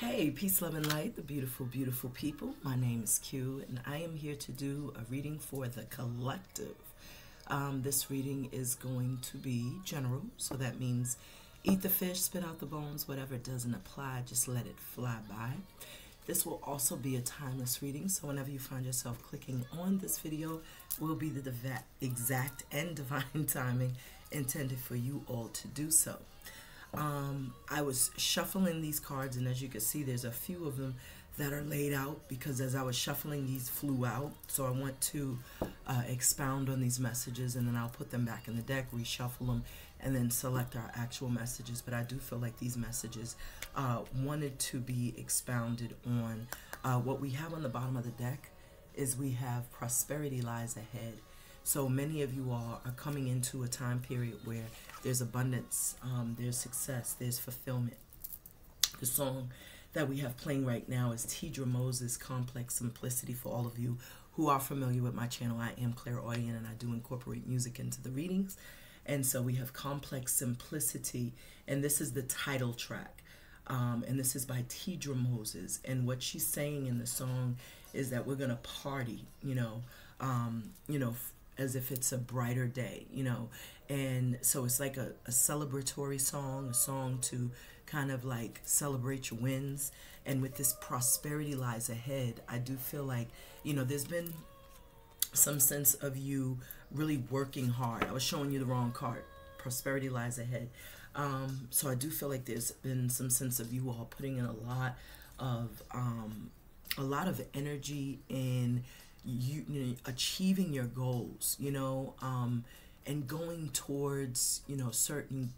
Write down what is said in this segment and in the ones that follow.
Hey, peace, love, and light, the beautiful, beautiful people. My name is Q, and I am here to do a reading for the collective. Um, this reading is going to be general, so that means eat the fish, spit out the bones, whatever doesn't apply, just let it fly by. This will also be a timeless reading, so whenever you find yourself clicking on this video, will be the exact and divine timing intended for you all to do so. Um, I was shuffling these cards, and as you can see, there's a few of them that are laid out because as I was shuffling, these flew out. So I want to uh, expound on these messages, and then I'll put them back in the deck, reshuffle them, and then select our actual messages. But I do feel like these messages uh, wanted to be expounded on. Uh, what we have on the bottom of the deck is we have prosperity lies ahead. So many of you all are coming into a time period where there's abundance, um, there's success, there's fulfillment. The song that we have playing right now is Teedra Moses Complex Simplicity for all of you who are familiar with my channel. I am Claire clairaudient and I do incorporate music into the readings. And so we have Complex Simplicity, and this is the title track. Um, and this is by Teedra Moses. And what she's saying in the song is that we're going to party, you know, um, you know, as if it's a brighter day, you know. And so it's like a, a celebratory song, a song to kind of like celebrate your wins. And with this prosperity lies ahead, I do feel like, you know, there's been some sense of you really working hard. I was showing you the wrong card. Prosperity lies ahead. Um, so I do feel like there's been some sense of you all putting in a lot of um, a lot of energy in you, you know, achieving your goals, you know, um, and going towards, you know, certain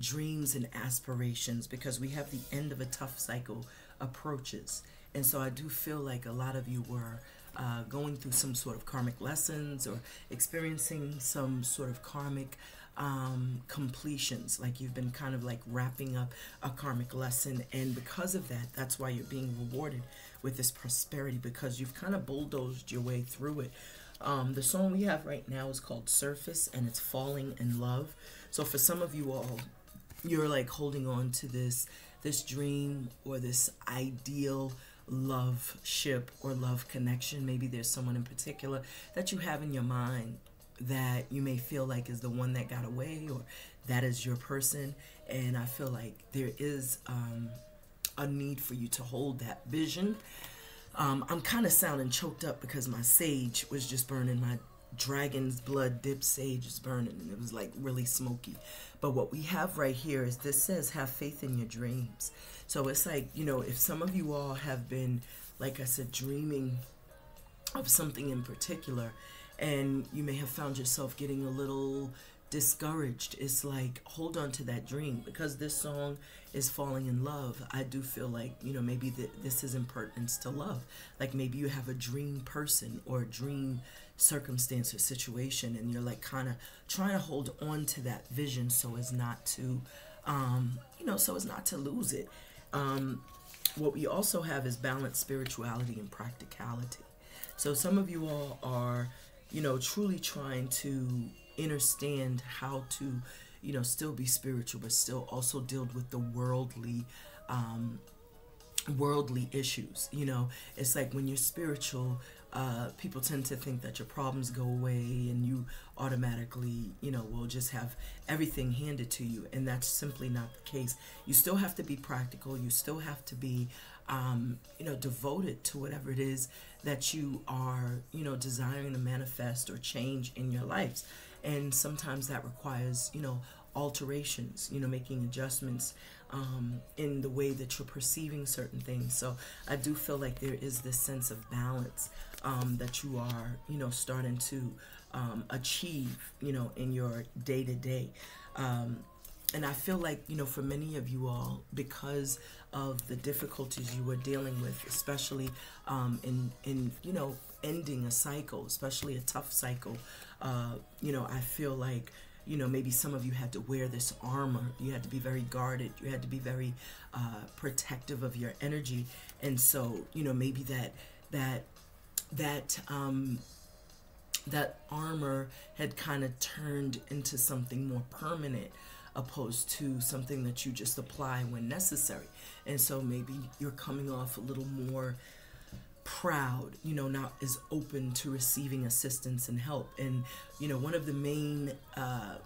dreams and aspirations because we have the end of a tough cycle approaches. And so I do feel like a lot of you were uh, going through some sort of karmic lessons or experiencing some sort of karmic um, completions. Like you've been kind of like wrapping up a karmic lesson. And because of that, that's why you're being rewarded with this prosperity because you've kind of bulldozed your way through it. Um, the song we have right now is called Surface and it's Falling in Love. So for some of you all, you're like holding on to this this dream or this ideal love ship or love connection. Maybe there's someone in particular that you have in your mind that you may feel like is the one that got away or that is your person. And I feel like there is um, a need for you to hold that vision. Um, I'm kind of sounding choked up because my sage was just burning. My dragon's blood dip sage is burning and it was like really smoky. But what we have right here is this says, have faith in your dreams. So it's like, you know, if some of you all have been, like I said, dreaming of something in particular, and you may have found yourself getting a little discouraged. It's like hold on to that dream. Because this song is falling in love i do feel like you know maybe that this is impertinence to love. Like maybe you have a dream person or a dream circumstance or situation and you're like kind of trying to hold on to that vision so as not to um you know so as not to lose it. Um what we also have is balanced spirituality and practicality. So some of you all are you know truly trying to understand how to, you know, still be spiritual, but still also deal with the worldly, um, worldly issues. You know, it's like when you're spiritual, uh, people tend to think that your problems go away and you automatically, you know, will just have everything handed to you. And that's simply not the case. You still have to be practical. You still have to be, um, you know, devoted to whatever it is that you are, you know, desiring to manifest or change in your lives and sometimes that requires you know alterations you know making adjustments um, in the way that you're perceiving certain things. So i do feel like there is this sense of balance um, that you are you know starting to um, achieve you know in your day to day and I feel like, you know, for many of you all, because of the difficulties you were dealing with, especially um, in, in, you know, ending a cycle, especially a tough cycle, uh, you know, I feel like, you know, maybe some of you had to wear this armor. You had to be very guarded. You had to be very uh, protective of your energy. And so, you know, maybe that, that, that, um, that armor had kind of turned into something more permanent opposed to something that you just apply when necessary. And so maybe you're coming off a little more proud, you know, not as open to receiving assistance and help. And, you know, one of the main uh,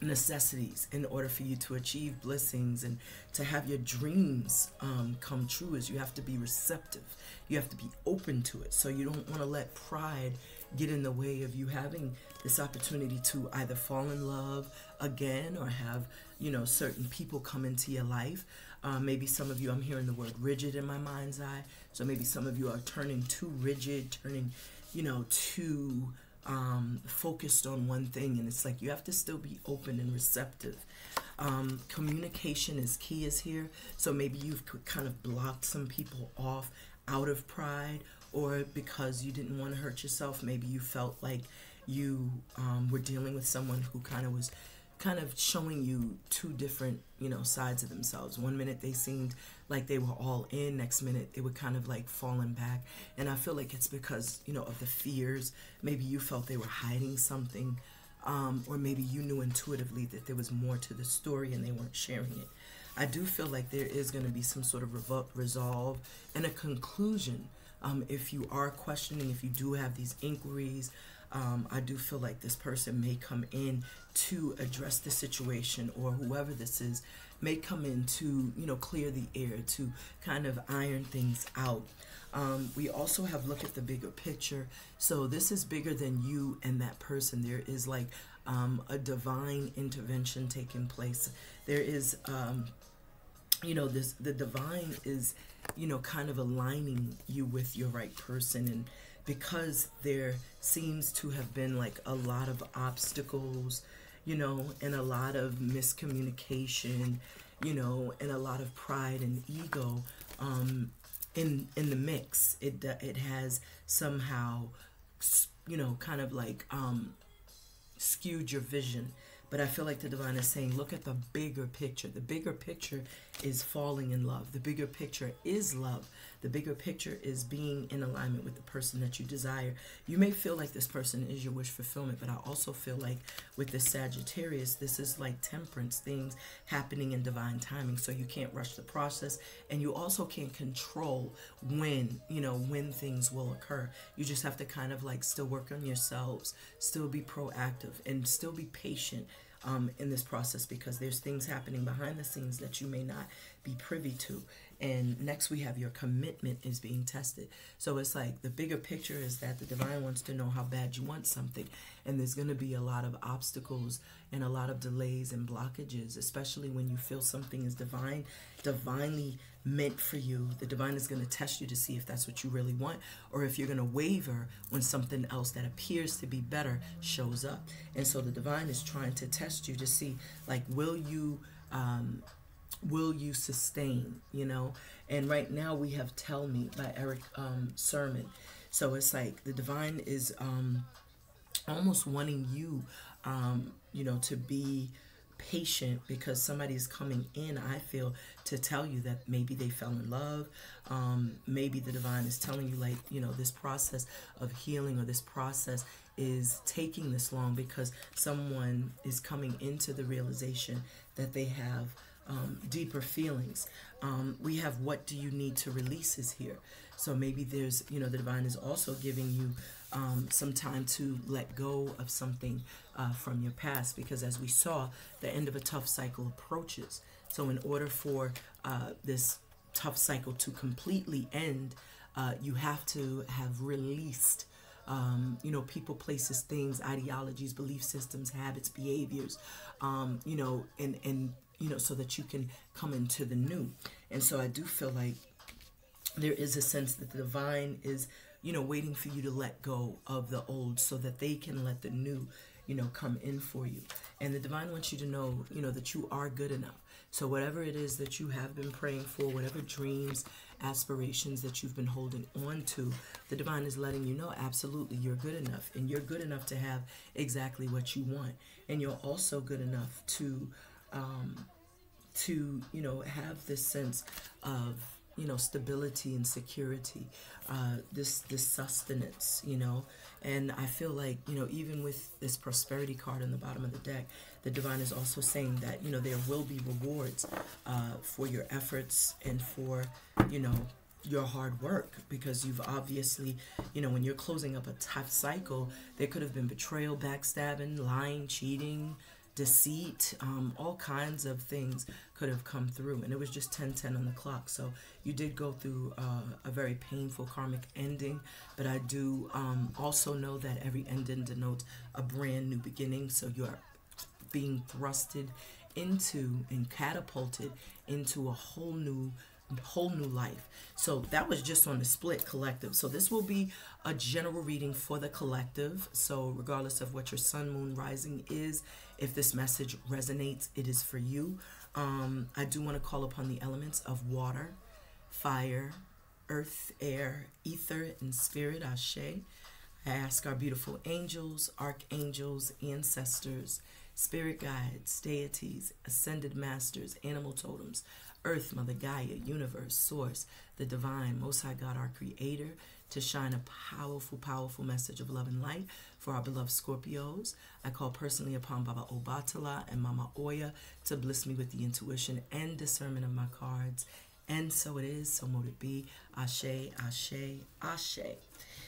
necessities in order for you to achieve blessings and to have your dreams um, come true is you have to be receptive. You have to be open to it. So you don't want to let pride get in the way of you having this opportunity to either fall in love again or have, you know, certain people come into your life. Uh, maybe some of you, I'm hearing the word rigid in my mind's eye. So maybe some of you are turning too rigid, turning, you know, too um, focused on one thing, and it's like you have to still be open and receptive. Um, communication is key is here. So maybe you've kind of blocked some people off out of pride or because you didn't want to hurt yourself. Maybe you felt like you um, were dealing with someone who kind of was kind of showing you two different, you know, sides of themselves. One minute they seemed like they were all in, next minute they were kind of like falling back. And I feel like it's because, you know, of the fears. Maybe you felt they were hiding something, um, or maybe you knew intuitively that there was more to the story and they weren't sharing it. I do feel like there is going to be some sort of resolve and a conclusion. Um, if you are questioning, if you do have these inquiries, um, I do feel like this person may come in to address the situation, or whoever this is may come in to, you know, clear the air, to kind of iron things out. Um, we also have look at the bigger picture. So this is bigger than you and that person. There is like um, a divine intervention taking place. There is, um, you know, this the divine is, you know, kind of aligning you with your right person and because there seems to have been like a lot of obstacles, you know, and a lot of miscommunication, you know, and a lot of pride and ego um, in in the mix. It it has somehow, you know, kind of like um, skewed your vision but I feel like the divine is saying, look at the bigger picture. The bigger picture is falling in love. The bigger picture is love. The bigger picture is being in alignment with the person that you desire. You may feel like this person is your wish fulfillment, but I also feel like with the Sagittarius, this is like temperance, things happening in divine timing. So you can't rush the process and you also can't control when, you know, when things will occur. You just have to kind of like still work on yourselves, still be proactive and still be patient um, in this process because there's things happening behind the scenes that you may not be privy to. And next, we have your commitment is being tested. So it's like the bigger picture is that the divine wants to know how bad you want something. And there's going to be a lot of obstacles and a lot of delays and blockages, especially when you feel something is divine, divinely meant for you. The divine is going to test you to see if that's what you really want or if you're going to waver when something else that appears to be better shows up. And so the divine is trying to test you to see, like, will you. Um, will you sustain you know? And right now we have tell me by Erick um, sermon. So it's like the divine is um, almost wanting you um, you know to be patient because somebody is coming in i feel to tell you that maybe they fell in love. Um, maybe the divine is telling you like you know this process of healing or this process is taking this long because someone is coming into the realization that they have um, deeper feelings. Um, we have what do you need to release is here. So maybe there's, you know, the divine is also giving you um, some time to let go of something uh, from your past because as we saw, the end of a tough cycle approaches. So in order for uh, this tough cycle to completely end, uh, you have to have released um, you know, people, places, things, ideologies, belief systems, habits, behaviors, um, you know, and, and you know, so that you can come into the new. And so I do feel like there is a sense that the divine is, you know, waiting for you to let go of the old so that they can let the new, you know, come in for you. And the divine wants you to know, you know, that you are good enough. So whatever it is that you have been praying for, whatever dreams, aspirations that you've been holding on to, the divine is letting you know absolutely you're good enough and you're good enough to have exactly what you want. And you're also good enough to um, to you know have this sense of you know stability and security uh, this this sustenance you know? And i feel like you know even with this prosperity card on the bottom of the deck the divine is also saying that you know there will be rewards uh, for your efforts and for you know your hard work. Because you've obviously, you know, when you're closing up a tough cycle, there could have been betrayal, backstabbing, lying, cheating, deceit, um, all kinds of things could have come through. And it was just 1010 on the clock. So you did go through uh, a very painful karmic ending. But I do um, also know that every ending denotes a brand new beginning. So you are being thrusted into and catapulted into a whole new whole new life. So that was just on the split collective. So this will be a general reading for the collective. So regardless of what your sun, moon, rising is, if this message resonates, it is for you. Um, I do want to call upon the elements of water, fire, earth, air, ether, and spirit, Ashe. I ask our beautiful angels, archangels, ancestors, spirit guides, deities, ascended masters, animal totems, Earth, Mother Gaia, Universe, Source, the Divine, Most High God, our Creator, to shine a powerful, powerful message of love and light for our beloved Scorpios. I call personally upon Baba Obatala and Mama Oya to bless me with the intuition and discernment of my cards. And so it is, so mote it be. Ashe, Ashe, Ashe.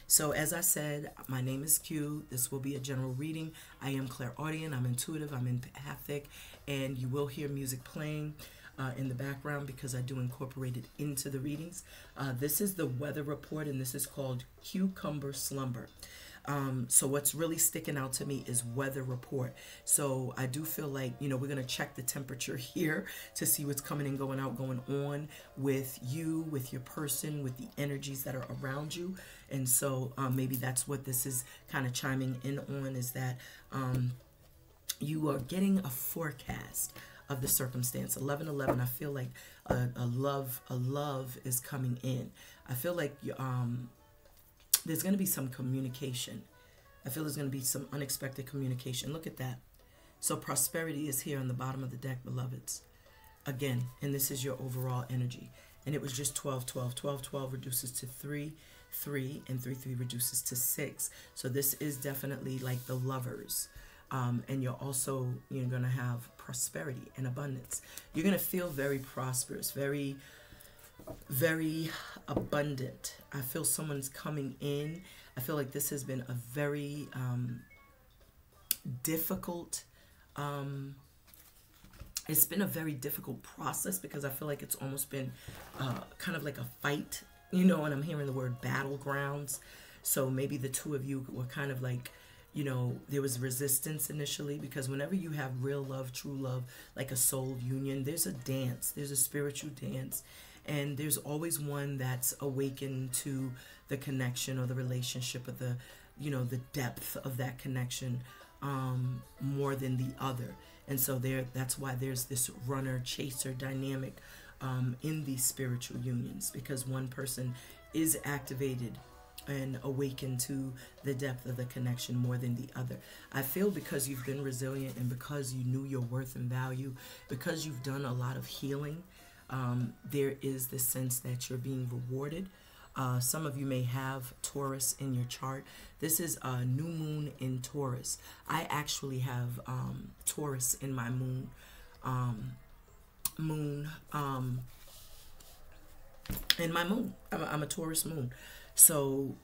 So as I said, my name is Q. This will be a general reading. I am clairaudient, I'm intuitive, I'm empathic, and you will hear music playing uh, in the background because I do incorporate it into the readings. Uh, this is the weather report, and this is called Cucumber Slumber. Um, so what's really sticking out to me is weather report. So I do feel like, you know, we're going to check the temperature here to see what's coming and going out, going on with you, with your person, with the energies that are around you. And so um, maybe that's what this is kind of chiming in on is that um, you are getting a forecast of the circumstance. 1111, I feel like a, a love, a love is coming in. I feel like um, there's going to be some communication. I feel there's going to be some unexpected communication. Look at that. So prosperity is here on the bottom of the deck, beloveds. Again, and this is your overall energy. And it was just 12, 12. 12, 12 reduces to 3, 3, and 3, 3 reduces to 6. So this is definitely like the lovers. Um, and you're also you're going to have prosperity and abundance. You're going to feel very prosperous, very, very abundant. I feel someone's coming in. I feel like this has been a very um, difficult, um, it's been a very difficult process because I feel like it's almost been uh, kind of like a fight, you know, and I'm hearing the word battlegrounds. So maybe the two of you were kind of like you know, there was resistance initially because whenever you have real love, true love, like a soul union, there's a dance, there's a spiritual dance, and there's always one that's awakened to the connection or the relationship or the, you know, the depth of that connection um, more than the other. And so there, that's why there's this runner chaser dynamic um, in these spiritual unions because one person is activated and awaken to the depth of the connection more than the other. I feel because you've been resilient and because you knew your worth and value, because you've done a lot of healing, um, there is the sense that you're being rewarded. Uh, some of you may have Taurus in your chart. This is a new moon in Taurus. I actually have um, Taurus in my moon. Um, moon um, in my moon. I'm a, I'm a Taurus moon. So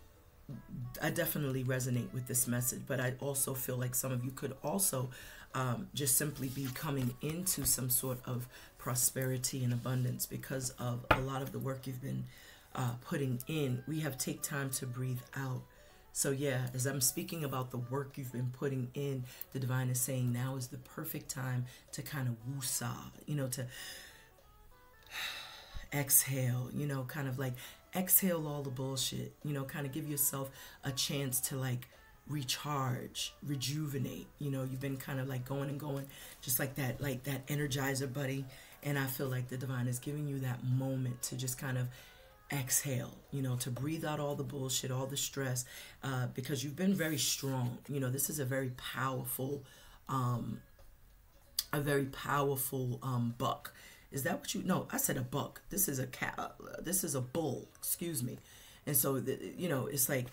I definitely resonate with this message, but I also feel like some of you could also um, just simply be coming into some sort of prosperity and abundance because of a lot of the work you've been uh, putting in. We have take time to breathe out. So yeah, as I'm speaking about the work you've been putting in, the divine is saying now is the perfect time to kind of woosah, you know, to exhale, you know, kind of like exhale all the bullshit, you know, kind of give yourself a chance to like recharge, rejuvenate. You know, you've been kind of like going and going, just like that, like that energizer buddy. And I feel like the divine is giving you that moment to just kind of exhale, you know, to breathe out all the bullshit, all the stress, uh, because you've been very strong. You know, this is a very powerful, um, a very powerful um, buck Is that what you? No, I said a buck. This is a cat. Uh, this is a bull. Excuse me. And so, the, you know, it's like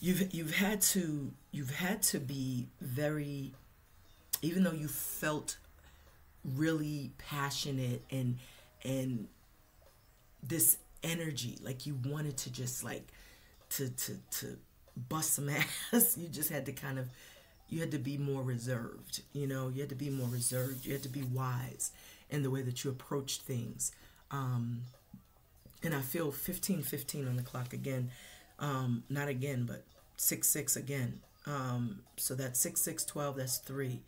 you've you've had to you've had to be very, even though you felt really passionate and and this energy, like you wanted to just like to to to bust some ass. You just had to kind of you had to be more reserved. You know, you had to be more reserved. You had to be wise in the way that you approach things. Um, and I feel 15 15 on the clock again. Um, not again, but 6 6 again. Um, so that's 6 6 12, that's three.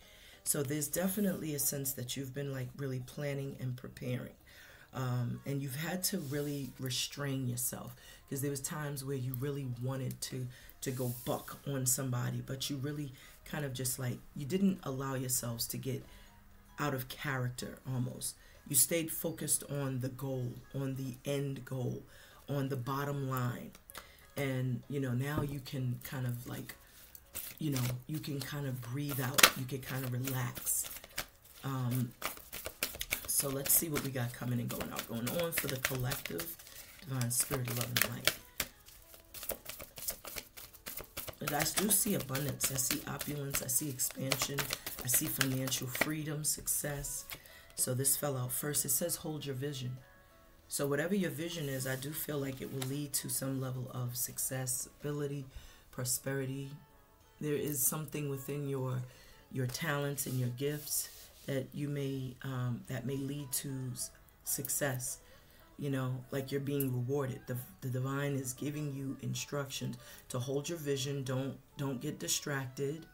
So there's definitely a sense that you've been like really planning and preparing. Um, and you've had to really restrain yourself because there was times where you really wanted to to go buck on somebody but you really kind of just like you didn't allow yourselves to get out of character almost you stayed focused on the goal on the end goal on the bottom line and you know now you can kind of like you know you can kind of breathe out you can kind of relax um, so let's see what we got coming and going out going on for the collective divine spirit of love and light but I do see abundance. I see opulence. I see expansion. I see financial freedom, success. So this fell out first. It says hold your vision. So whatever your vision is, I do feel like it will lead to some level of success, ability, prosperity. There is something within your your talents and your gifts that you may um, that may lead to success you know like you're being rewarded the, the divine is giving you instructions to hold your vision don't don't get distracted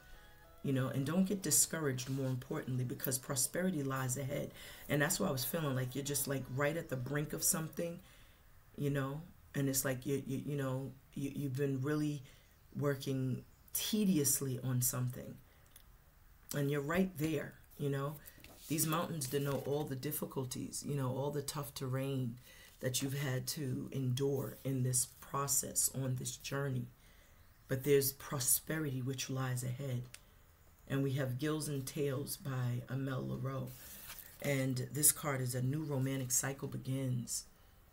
you know and don't get discouraged more importantly because prosperity lies ahead and that's why i was feeling like you're just like right at the brink of something you know and it's like you you, you know you, you've been really working tediously on something and you're right there you know these mountains denote all the difficulties you know all the tough terrain that you've had to endure in this process, on this journey. But there's prosperity which lies ahead. And we have Gills and Tails by Amel Larrieux. And this card is a new romantic cycle begins.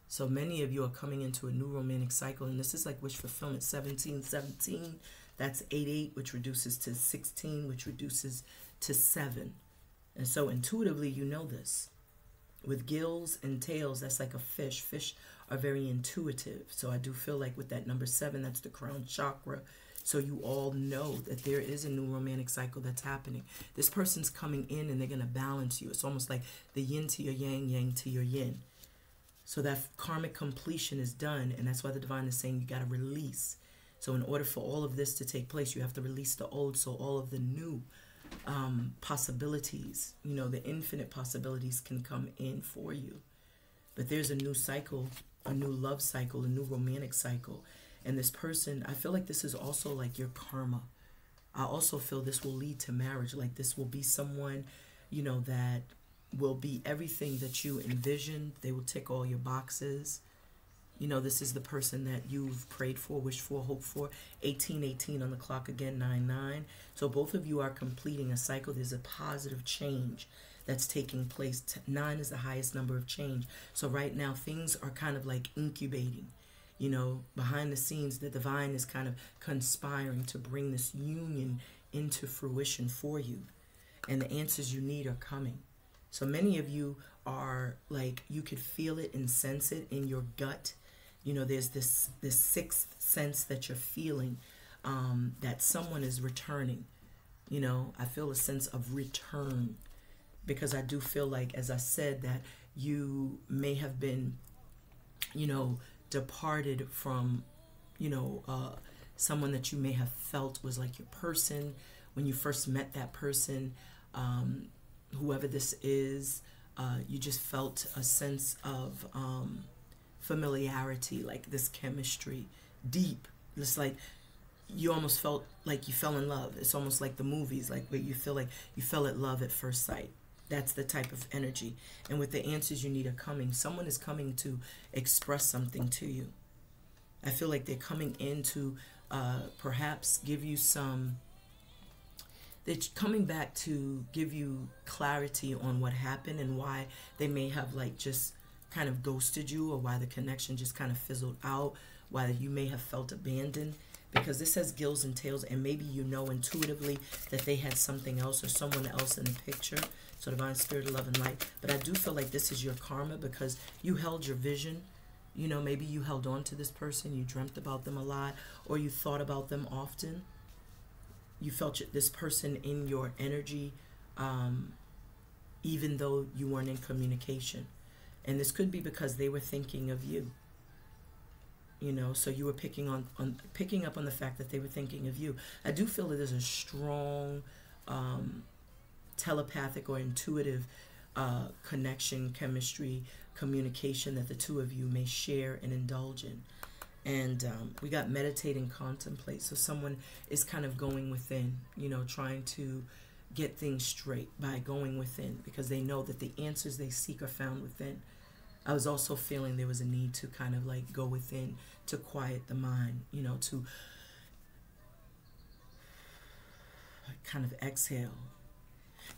So many of you are coming into a new romantic cycle. And this is like wish fulfillment 17, 17. That's 8, 8, which reduces to 16, which reduces to 7. And so intuitively, you know this with gills and tails, that's like a fish. Fish are very intuitive. So I do feel like with that number seven, that's the crown chakra. So you all know that there is a new romantic cycle that's happening. This person's coming in and they're going to balance you. It's almost like the yin to your yang, yang to your yin. So that karmic completion is done. And that's why the divine is saying you got to release. So in order for all of this to take place, you have to release the old so all of the new um, possibilities, you know, the infinite possibilities can come in for you. But there's a new cycle, a new love cycle, a new romantic cycle. And this person, I feel like this is also like your karma. I also feel this will lead to marriage. Like this will be someone, you know, that will be everything that you envisioned. They will tick all your boxes. You know, this is the person that you've prayed for, wished for, hoped for. 1818 on the clock again, 9 9. So both of you are completing a cycle. There's a positive change that's taking place. Nine is the highest number of change. So right now, things are kind of like incubating. You know, behind the scenes, the divine is kind of conspiring to bring this union into fruition for you. And the answers you need are coming. So many of you are like, you could feel it and sense it in your gut you know there's this this sixth sense that you're feeling um, that someone is returning you know i feel a sense of return because i do feel like as i said that you may have been you know departed from you know uh, someone that you may have felt was like your person when you first met that person um, whoever this is uh, you just felt a sense of um, familiarity, like this chemistry, deep. It's like you almost felt like you fell in love. It's almost like the movies, like where you feel like you fell in love at first sight. That's the type of energy. And with the answers you need are coming, someone is coming to express something to you. I feel like they're coming in to uh, perhaps give you some they're coming back to give you clarity on what happened and why they may have like just kind of ghosted you or why the connection just kind of fizzled out why you may have felt abandoned because this has gills and tails and maybe you know intuitively that they had something else or someone else in the picture so divine spirit of love and light. But i do feel like this is your karma because you held your vision. You know maybe you held on to this person you dreamt about them a lot or you thought about them often. You felt this person in your energy um, even though you weren't in communication. And this could be because they were thinking of you. You know so you were picking on, on picking up on the fact that they were thinking of you. I do feel that there's a strong um, telepathic or intuitive uh, connection chemistry communication that the two of you may share and indulge in and um, we got meditate and contemplate so someone is kind of going within you know trying to get things straight by going within because they know that the answers they seek are found within I was also feeling there was a need to kind of like go within to quiet the mind, you know, to kind of exhale.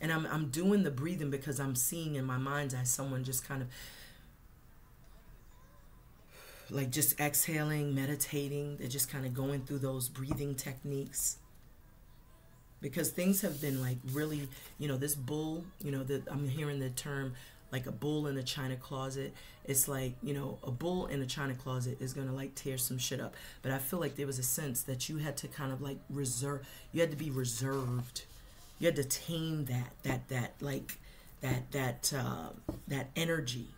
And I'm I'm doing the breathing because I'm seeing in my mind's eye someone just kind of like just exhaling, meditating. They're just kind of going through those breathing techniques. Because things have been like really, you know, this bull, you know, that I'm hearing the term like a bull in a china closet it's like you know a bull in a china closet is gonna like tear some shit up but i feel like there was a sense that you had to kind of like reserve you had to be reserved you had to tame that that that like that that uh, that energy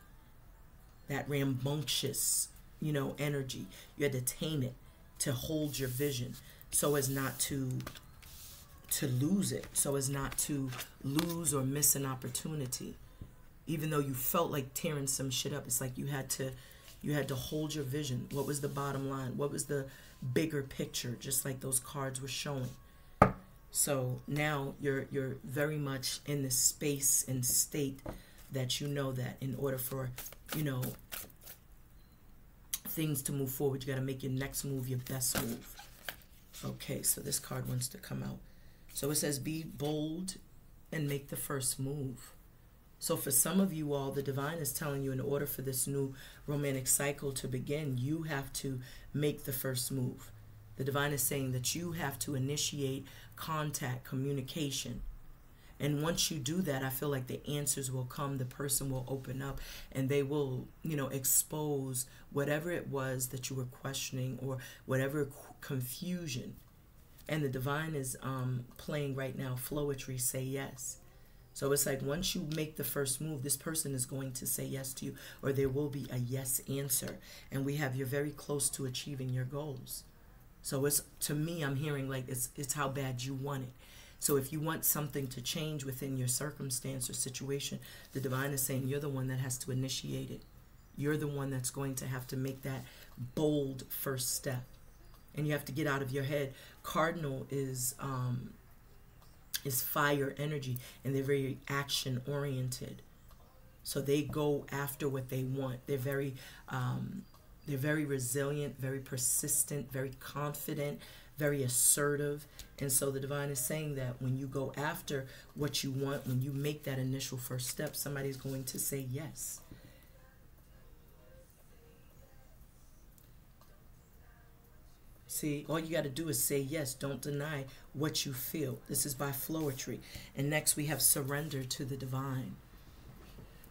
that rambunctious you know energy. You had to tame it to hold your vision so as not to to lose it so as not to lose or miss an opportunity. Even though you felt like tearing some shit up it's like you had to you had to hold your vision. What was the bottom line? What was the bigger picture? Just like those cards were showing so now you're you're very much in the space and state that you know that in order for you know things to move forward you got to make your next move your best move. Okay so this card wants to come out. So it says be bold and make the first move. So, for some of you all, the divine is telling you in order for this new romantic cycle to begin, you have to make the first move. The divine is saying that you have to initiate contact, communication. And once you do that, I feel like the answers will come, the person will open up, and they will, you know, expose whatever it was that you were questioning or whatever confusion. And the divine is um, playing right now, Floetry, say yes so it's like once you make the first move, this person is going to say yes to you, or there will be a yes answer. And we have you're very close to achieving your goals. So it's to me, I'm hearing like it's it's how bad you want it. So if you want something to change within your circumstance or situation, the divine is saying you're the one that has to initiate it. You're the one that's going to have to make that bold first step. And you have to get out of your head. Cardinal is um, is fire energy and they're very action oriented so they go after what they want they're very um, they're very resilient very persistent very confident very assertive and so the divine is saying that when you go after what you want when you make that initial first step somebody's going to say yes See, all you got to do is say yes. Don't deny what you feel. This is by Floetry. And next we have surrender to the divine.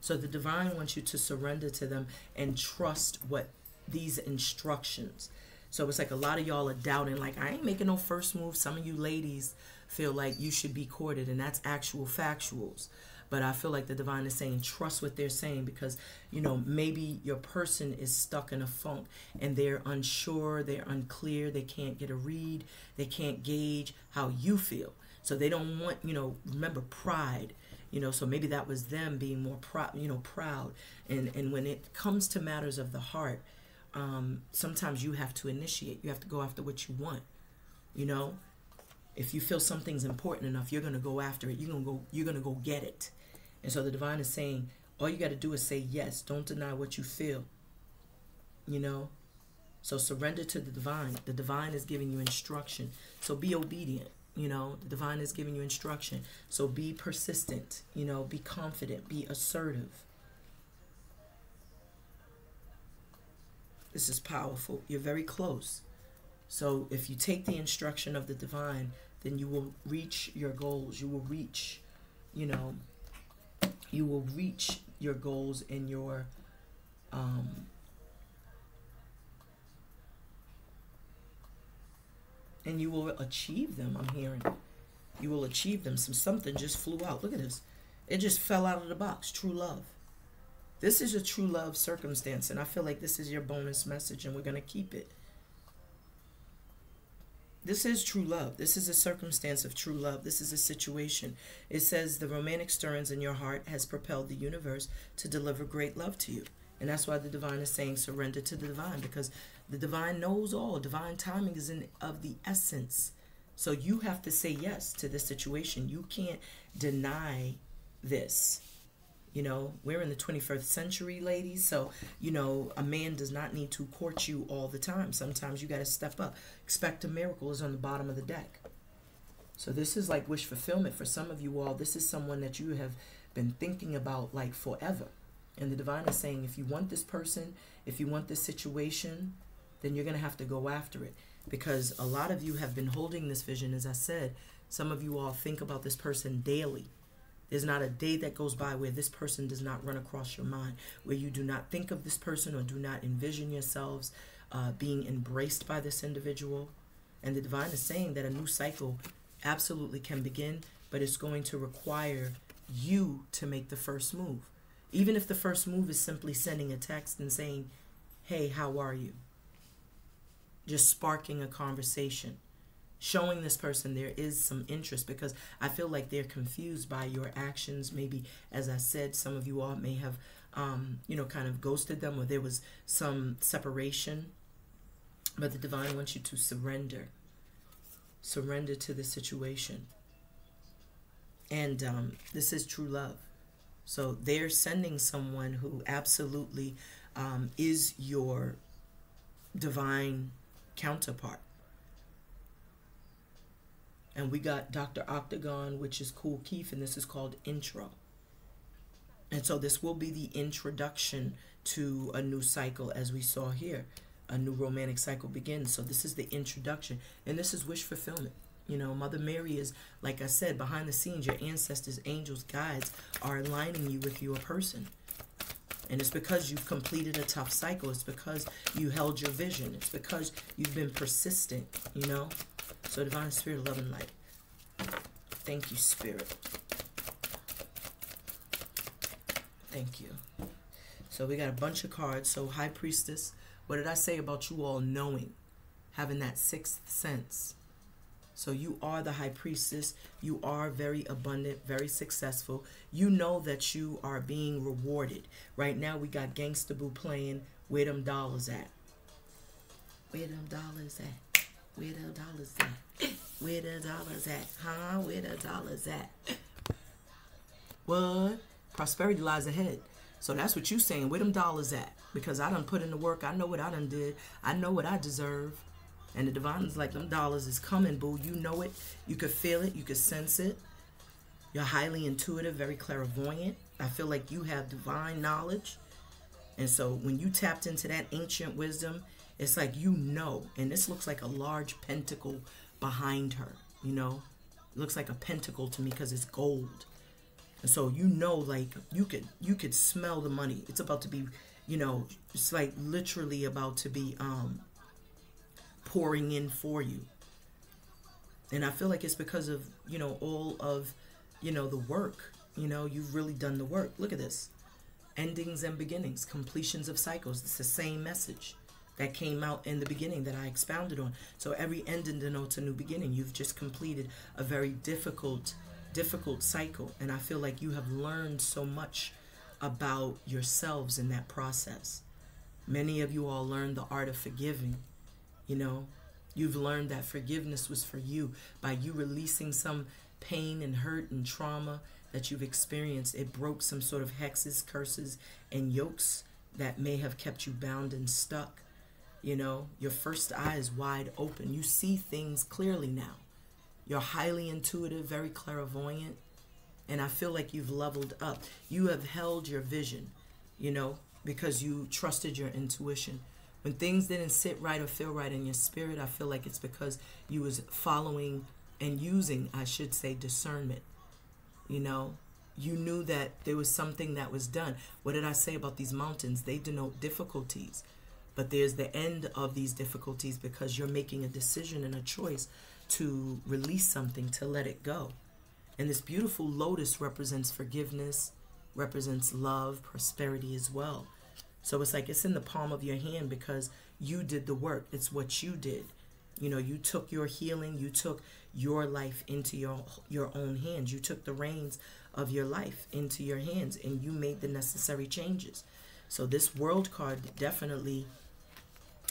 So the divine wants you to surrender to them and trust what these instructions. So it's like a lot of y'all are doubting, like, I ain't making no first move. Some of you ladies feel like you should be courted, and that's actual factuals. But I feel like the divine is saying, trust what they're saying because, you know, maybe your person is stuck in a funk and they're unsure, they're unclear, they can't get a read, they can't gauge how you feel. So they don't want, you know, remember pride you know so maybe that was them being more proud you know proud and and when it comes to matters of the heart um, sometimes you have to initiate you have to go after what you want you know if you feel something's important enough you're going to go after it you're going to go you're going to go get it and so the divine is saying, all you got to do is say yes. Don't deny what you feel. You know? So surrender to the divine. The divine is giving you instruction. So be obedient. You know, the divine is giving you instruction. So be persistent, you know, be confident, be assertive. This is powerful. You're very close. So if you take the instruction of the divine, then you will reach your goals. You will reach, you know, you will reach your goals and your um and you will achieve them. I'm hearing you will achieve them. Some something just flew out. Look at this. It just fell out of the box. True love. This is a true love circumstance, and I feel like this is your bonus message, and we're gonna keep it. This is true love. This is a circumstance of true love. This is a situation. It says the romantic stirrings in your heart has propelled the universe to deliver great love to you. And that's why the divine is saying surrender to the divine because the divine knows all. Divine timing is in of the essence. So you have to say yes to this situation. You can't deny this. You know, we're in the 21st century, ladies. So, you know, a man does not need to court you all the time. Sometimes you got to step up. Expect a miracle is on the bottom of the deck. So, this is like wish fulfillment for some of you all. This is someone that you have been thinking about like forever. And the divine is saying, if you want this person, if you want this situation, then you're going to have to go after it. Because a lot of you have been holding this vision. As I said, some of you all think about this person daily. There's not a day that goes by where this person does not run across your mind, where you do not think of this person or do not envision yourselves uh, being embraced by this individual. And the divine is saying that a new cycle absolutely can begin, but it's going to require you to make the first move. Even if the first move is simply sending a text and saying, Hey, how are you? Just sparking a conversation showing this person there is some interest because I feel like they're confused by your actions. Maybe, as I said, some of you all may have, um, you know, kind of ghosted them or there was some separation. But the divine wants you to surrender. Surrender to the situation. And um, this is true love. So they're sending someone who absolutely um, is your divine counterpart and we got Dr. Octagon, which is Kool Keith, and this is called Intro. And so this will be the introduction to a new cycle, as we saw here. A new romantic cycle begins. So this is the introduction, and this is wish fulfillment. You know, Mother Mary is, like I said, behind the scenes. Your ancestors, angels, guides are aligning you with your person. And it's because you've completed a tough cycle. It's because you held your vision. It's because you've been persistent, you know. So divine spirit, love and light. Thank you, spirit. Thank you. So we got a bunch of cards. So high priestess, what did I say about you all knowing, having that sixth sense? So you are the high priestess. You are very abundant, very successful. You know that you are being rewarded. Right now we got Gangsta Boo playing Where Them Dollars At. Where them dollars at? Where the dollars at? Where the dollars at? Huh? Where the dollars at? What? Prosperity lies ahead. So that's what you saying. Where them dollars at? Because I done put in the work. I know what I done did. I know what I deserve. And the divine is like, them dollars is coming, boo. You know it. You could feel it. You could sense it. You're highly intuitive, very clairvoyant. I feel like you have divine knowledge. And so when you tapped into that ancient wisdom it's like you know, and this looks like a large pentacle behind her, you know? It looks like a pentacle to me because it's gold. And so you know like you could you could smell the money. It's about to be, you know, it's like literally about to be um pouring in for you. And I feel like it's because of, you know, all of, you know, the work. You know, you've really done the work. Look at this. Endings and beginnings, completions of cycles. It's the same message that came out in the beginning that I expounded on. So every ending denotes a new beginning. You've just completed a very difficult, difficult cycle. And I feel like you have learned so much about yourselves in that process. Many of you all learned the art of forgiving. You know, you've learned that forgiveness was for you by you releasing some pain and hurt and trauma that you've experienced. It broke some sort of hexes, curses, and yokes that may have kept you bound and stuck. You know, your first eye is wide open. You see things clearly now. You're highly intuitive, very clairvoyant, and I feel like you've leveled up. You have held your vision, you know, because you trusted your intuition. When things didn't sit right or feel right in your spirit, I feel like it's because you was following and using, I should say, discernment. You know, you knew that there was something that was done. What did I say about these mountains? They denote difficulties. But there's the end of these difficulties because you're making a decision and a choice to release something, to let it go. And this beautiful lotus represents forgiveness, represents love, prosperity as well. So it's like it's in the palm of your hand because you did the work. It's what you did. You know, you took your healing, you took your life into your your own hands. You took the reins of your life into your hands and you made the necessary changes. So this world card definitely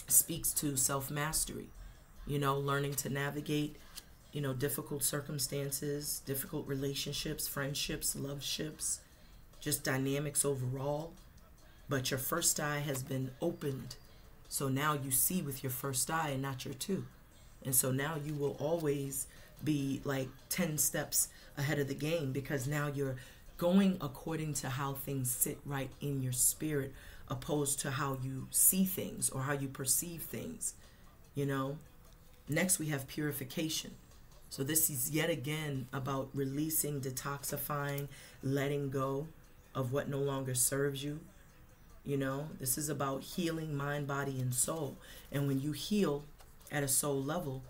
speaks to self-mastery. You know, learning to navigate, you know, difficult circumstances, difficult relationships, friendships, loveships, just dynamics overall but your first eye has been opened. So now you see with your first eye and not your two. And so now you will always be like 10 steps ahead of the game because now you're going according to how things sit right in your spirit opposed to how you see things or how you perceive things you know next we have purification so this is yet again about releasing detoxifying letting go of what no longer serves you you know, this is about healing mind, body, and soul. And when you heal at a soul level,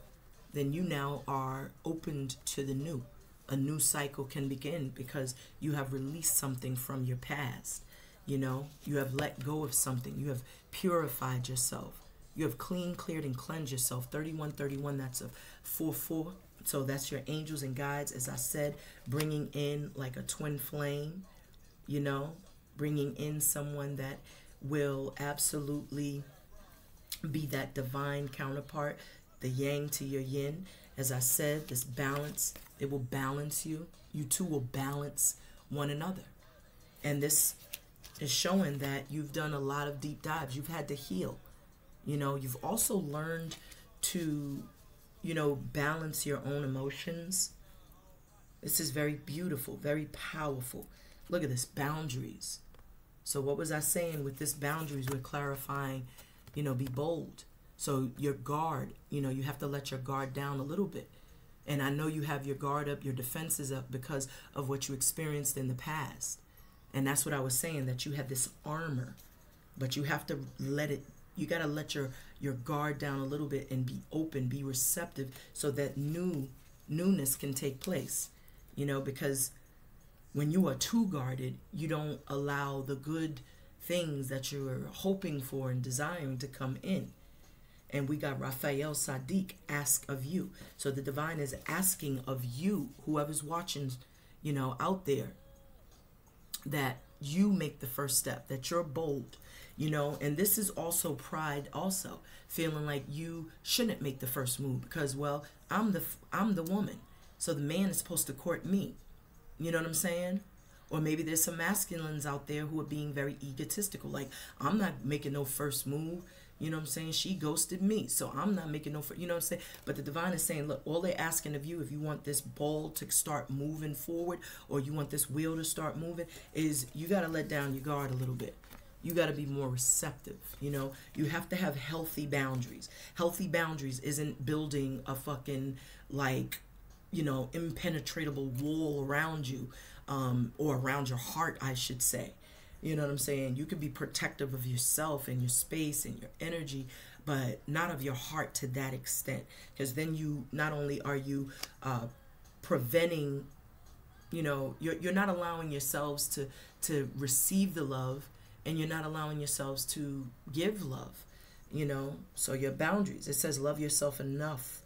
then you now are opened to the new. A new cycle can begin because you have released something from your past. You know, you have let go of something. You have purified yourself. You have clean, cleared, and cleansed yourself. 3131, that's a 4 4. So that's your angels and guides, as I said, bringing in like a twin flame, you know, bringing in someone that will absolutely be that divine counterpart, the yang to your yin. As I said, this balance, it will balance you. You two will balance one another. And this is showing that you've done a lot of deep dives. You've had to heal. You know, you've also learned to, you know, balance your own emotions. This is very beautiful, very powerful. Look at this boundaries. So what was I saying with this boundaries? We're clarifying, you know, be bold. So your guard, you know, you have to let your guard down a little bit. And I know you have your guard up, your defenses up because of what you experienced in the past. And that's what I was saying that you have this armor, but you have to let it you got to let your your guard down a little bit and be open, be receptive so that new newness can take place. You know, because when you are too guarded, you don't allow the good things that you're hoping for and desiring to come in. And we got Raphael Saadiq ask of you. So the divine is asking of you, whoever's watching, you know, out there, that you make the first step, that you're bold, you know, and this is also pride also, feeling like you shouldn't make the first move because well, I'm the I'm the woman. So the man is supposed to court me. You know what I'm saying? Or maybe there's some masculines out there who are being very egotistical. Like, I'm not making no first move. You know what I'm saying? She ghosted me. So I'm not making no, you know what I'm saying? But the divine is saying, look, all they're asking of you, if you want this ball to start moving forward or you want this wheel to start moving, is you got to let down your guard a little bit. You got to be more receptive. You know, you have to have healthy boundaries. Healthy boundaries isn't building a fucking like you know, impenetrable wall around you, um, or around your heart, I should say. You know what I'm saying? You can be protective of yourself and your space and your energy, but not of your heart to that extent. Because then you not only are you uh, preventing, you know, you're you're not allowing yourselves to to receive the love, and you're not allowing yourselves to give love. You know, so your boundaries. It says love yourself enough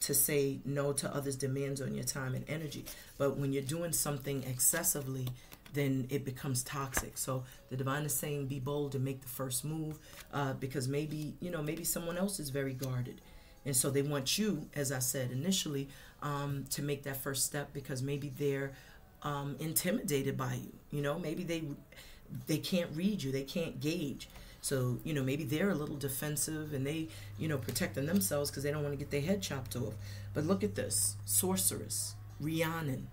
to say no to others' demands on your time and energy. But when you're doing something excessively, then it becomes toxic. So the divine is saying be bold and make the first move uh, because maybe, you know, maybe someone else is very guarded. And so they want you, as I said initially, um, to make that first step because maybe they're um, intimidated by you. You know, maybe they they can't read you, they can't gauge. So, you know, maybe they're a little defensive and they, you know, protecting themselves because they don't want to get their head chopped off. But look at this sorceress, Rhiannon.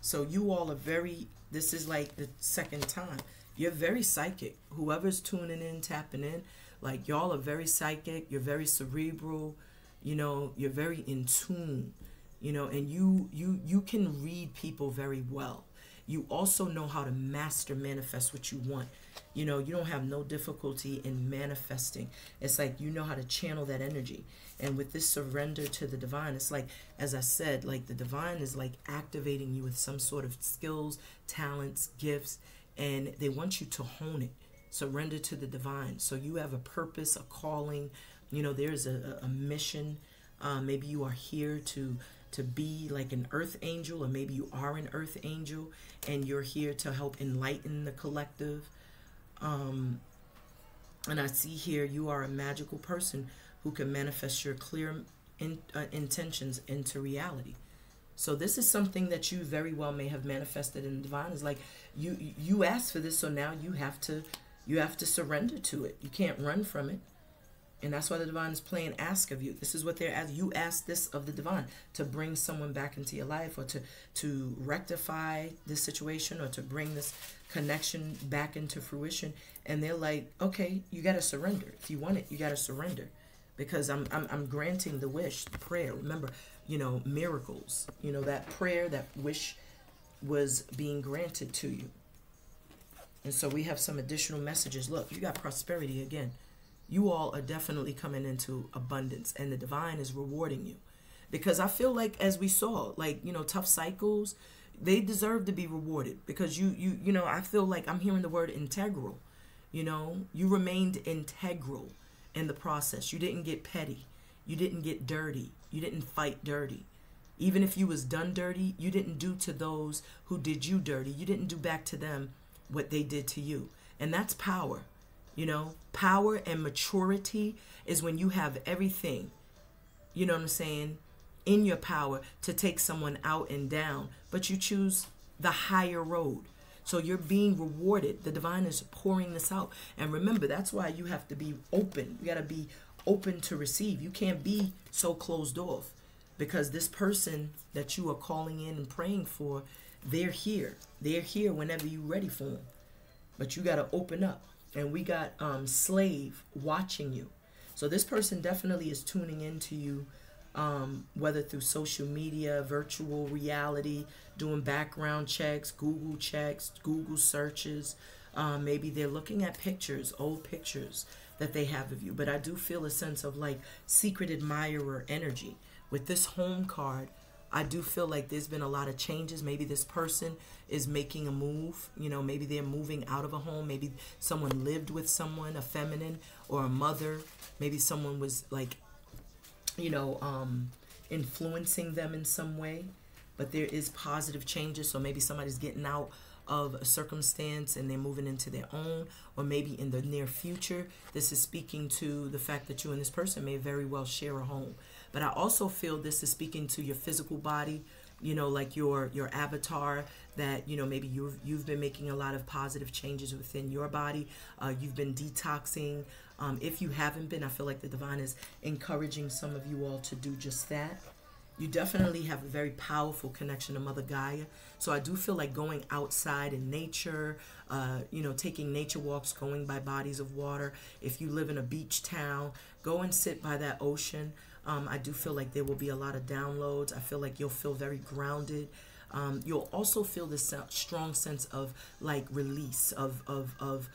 So, you all are very, this is like the second time. You're very psychic. Whoever's tuning in, tapping in, like y'all are very psychic. You're very cerebral. You know, you're very in tune. You know, and you you you can read people very well. You also know how to master manifest what you want. You know, you don't have no difficulty in manifesting. It's like you know how to channel that energy. And with this surrender to the divine, it's like, as I said, like the divine is like activating you with some sort of skills, talents, gifts, and they want you to hone it. Surrender to the divine. So you have a purpose, a calling. You know, there's a, a mission. Uh, maybe you are here to to be like an earth angel, or maybe you are an earth angel and you're here to help enlighten the collective. Um, and I see here you are a magical person who can manifest your clear in, uh, intentions into reality. So this is something that you very well may have manifested in the divine. Is like you you asked for this, so now you have to you have to surrender to it. You can't run from it. And that's why the divine is playing ask of you. This is what they're asking. You ask this of the divine to bring someone back into your life or to, to rectify this situation or to bring this connection back into fruition. And they're like, okay, you got to surrender. If you want it, you got to surrender because I'm, I'm, I'm granting the wish, the prayer. Remember, you know, miracles, you know, that prayer, that wish was being granted to you. And so we have some additional messages. Look, you got prosperity again you all are definitely coming into abundance and the divine is rewarding you. Because i feel like as we saw like you know tough cycles they deserve to be rewarded. Because you you you know i feel like i'm hearing the word integral. You know you remained integral in the process. You didn't get petty. You didn't get dirty. You didn't fight dirty. Even if you was done dirty you didn't do to those who did you dirty. You didn't do back to them what they did to you. And that's power you know, power and maturity is when you have everything, you know what I'm saying, in your power to take someone out and down, but you choose the higher road. So you're being rewarded. The divine is pouring this out. And remember, that's why you have to be open. You got to be open to receive. You can't be so closed off because this person that you are calling in and praying for, they're here. They're here whenever you're ready for them. But you got to open up and we got um, slave watching you. So this person definitely is tuning into you, um, whether through social media, virtual reality, doing background checks, Google checks, Google searches. Um, maybe they're looking at pictures, old pictures that they have of you. But I do feel a sense of like secret admirer energy. With this home card, I do feel like there's been a lot of changes. Maybe this person is making a move. You know, maybe they're moving out of a home. Maybe someone lived with someone, a feminine or a mother. Maybe someone was like, you know, um, influencing them in some way. But there is positive changes. So maybe somebody's getting out of a circumstance and they're moving into their own, or maybe in the near future. This is speaking to the fact that you and this person may very well share a home. But I also feel this is speaking to your physical body, you know, like your your avatar that you know maybe you've you've been making a lot of positive changes within your body. Uh, you've been detoxing. Um, if you haven't been, I feel like the divine is encouraging some of you all to do just that. You definitely have a very powerful connection to Mother Gaia. So I do feel like going outside in nature, uh, you know, taking nature walks, going by bodies of water. If you live in a beach town, go and sit by that ocean. Um, I do feel like there will be a lot of downloads. I feel like you'll feel very grounded. Um, you'll also feel this strong sense of like release of of of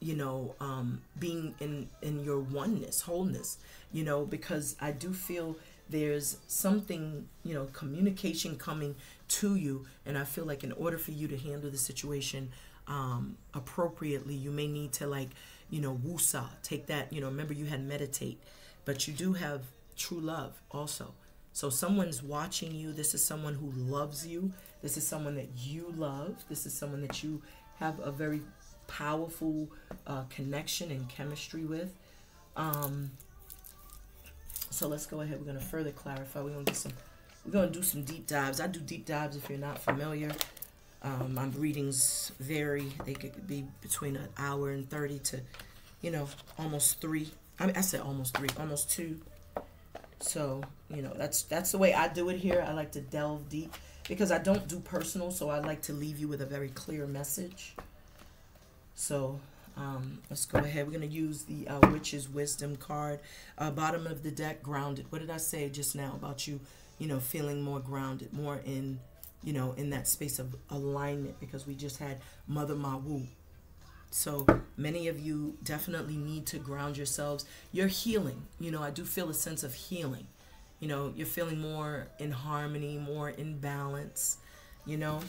you know um, being in in your oneness, wholeness. You know, because I do feel there's something you know communication coming to you, and I feel like in order for you to handle the situation um, appropriately, you may need to like you know wusa take that you know remember you had meditate, but you do have true love also. So someone's watching you. This is someone who loves you. This is someone that you love. This is someone that you have a very powerful uh, connection and chemistry with. Um, so let's go ahead. We're going to further clarify. We're going to do some. We're going to do some deep dives. I do deep dives if you're not familiar. Um, my readings vary. They could be between an hour and 30 to you know, almost three. I mean, I said almost three, almost two. So, you know, that's that's the way I do it here. I like to delve deep because I don't do personal, so I like to leave you with a very clear message. So, um, let's go ahead. We're going to use the uh, Witch's Wisdom card. Uh, bottom of the deck, grounded. What did I say just now about you, you know, feeling more grounded, more in, you know, in that space of alignment because we just had Mother Mawu. So many of you definitely need to ground yourselves. You're healing. You know, I do feel a sense of healing. You know, you're feeling more in harmony, more in balance, you know.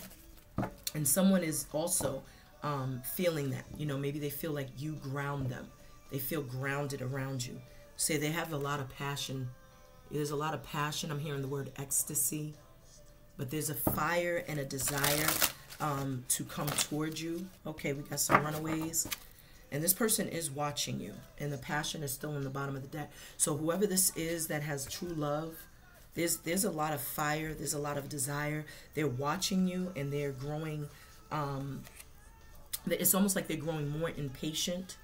And someone is also um, feeling that. You know, maybe they feel like you ground them. They feel grounded around you. Say they have a lot of passion. There's a lot of passion. I'm hearing the word ecstasy. But there's a fire and a desire um, to come towards you. Okay, we got some runaways. And this person is watching you. And the passion is still in the bottom of the deck. So whoever this is that has true love, there's there's a lot of fire. There's a lot of desire. They're watching you and they're growing um, it's almost like they're growing more impatient.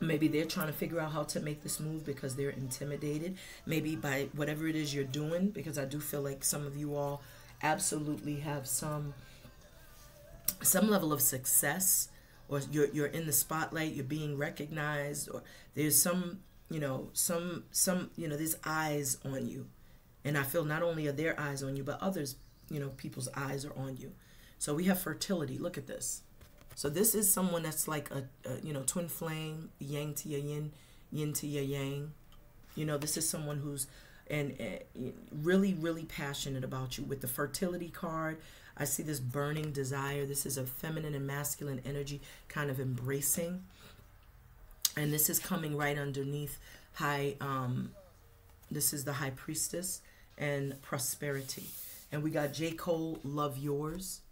Maybe they're trying to figure out how to make this move because they're intimidated. Maybe by whatever it is you're doing, because I do feel like some of you all absolutely have some some level of success or you're you're in the spotlight, you're being recognized or there's some, you know, some some, you know, there's eyes on you. And I feel not only are their eyes on you, but others, you know, people's eyes are on you. So we have fertility. Look at this. So this is someone that's like a, a you know twin flame, yang to your yin, yin to your yang. You know, this is someone who's and uh, really really passionate about you with the fertility card. I see this burning desire. This is a feminine and masculine energy kind of embracing. And this is coming right underneath high um this is the high priestess and prosperity. And we got J. Cole, Love Yours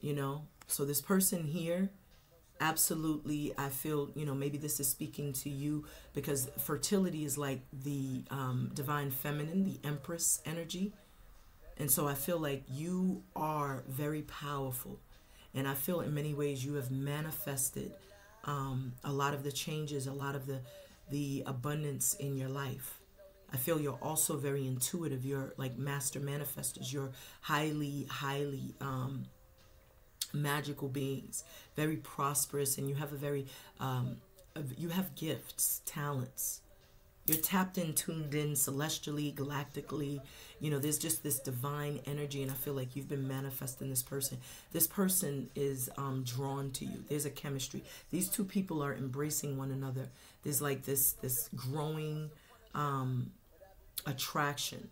you know so this person here absolutely i feel you know maybe this is speaking to you because fertility is like the um, divine feminine the empress energy and so i feel like you are very powerful and i feel in many ways you have manifested um, a lot of the changes a lot of the the abundance in your life I feel you're also very intuitive. You're like master manifestors. You're highly, highly um, magical beings, very prosperous, and you have a very, um, you have gifts, talents. You're tapped in, tuned in celestially, galactically. You know, there's just this divine energy, and I feel like you've been manifesting this person. This person is um, drawn to you. There's a chemistry. These two people are embracing one another. There's like this this growing um, attraction,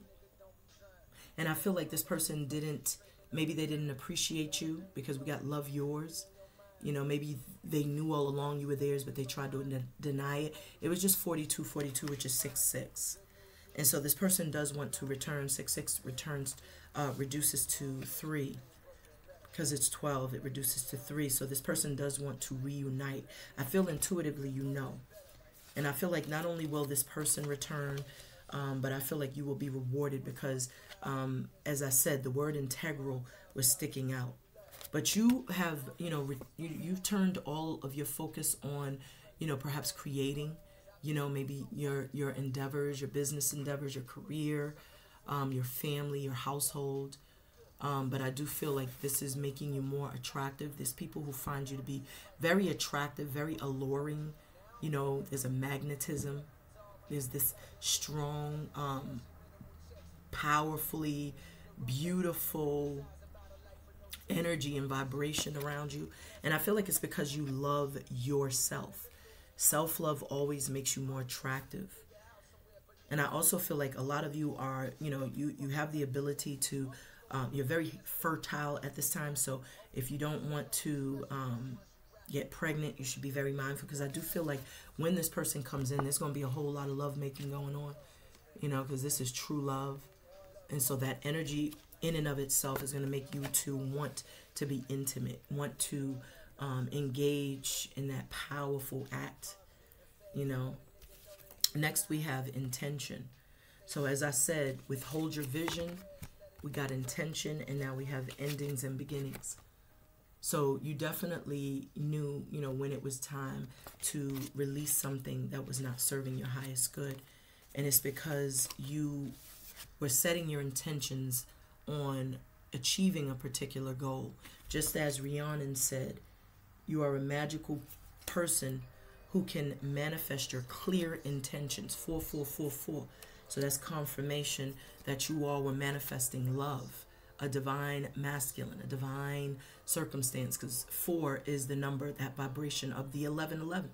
and I feel like this person didn't Maybe they didn't appreciate you because we got love yours. You know, maybe they knew all along you were theirs, but they tried to deny it. It was just 42, 42, which is 6, 6. And so this person does want to return. 6, 6 returns, uh, reduces to 3. Because it's 12, it reduces to 3. So this person does want to reunite. I feel intuitively you know. And I feel like not only will this person return, um, but I feel like you will be rewarded because um, as I said, the word integral was sticking out. But you have, you know, you, you've turned all of your focus on, you know, perhaps creating, you know, maybe your your endeavors, your business endeavors, your career, um, your family, your household. Um, but I do feel like this is making you more attractive. There's people who find you to be very attractive, very alluring. You know, there's a magnetism. There's this strong um, powerfully beautiful energy and vibration around you. And I feel like it's because you love yourself. Self love always makes you more attractive. And I also feel like a lot of you are, you know, you, you have the ability to, um, you're very fertile at this time. So if you don't want to um, get pregnant, you should be very mindful because I do feel like when this person comes in, there's going to be a whole lot of love making going on, you know, because this is true love. And so that energy in and of itself is going to make you to want to be intimate, want to um, engage in that powerful act, you know. Next, we have intention. So, as I said, withhold your vision, we got intention, and now we have endings and beginnings. So you definitely knew, you know, when it was time to release something that was not serving your highest good. And it's because you were setting your intentions on achieving a particular goal. Just as Rhiannon said, you are a magical person who can manifest your clear intentions. 4444. So that's confirmation that you all were manifesting love, a divine masculine, a divine circumstance, because four is the number, that vibration of the 1111.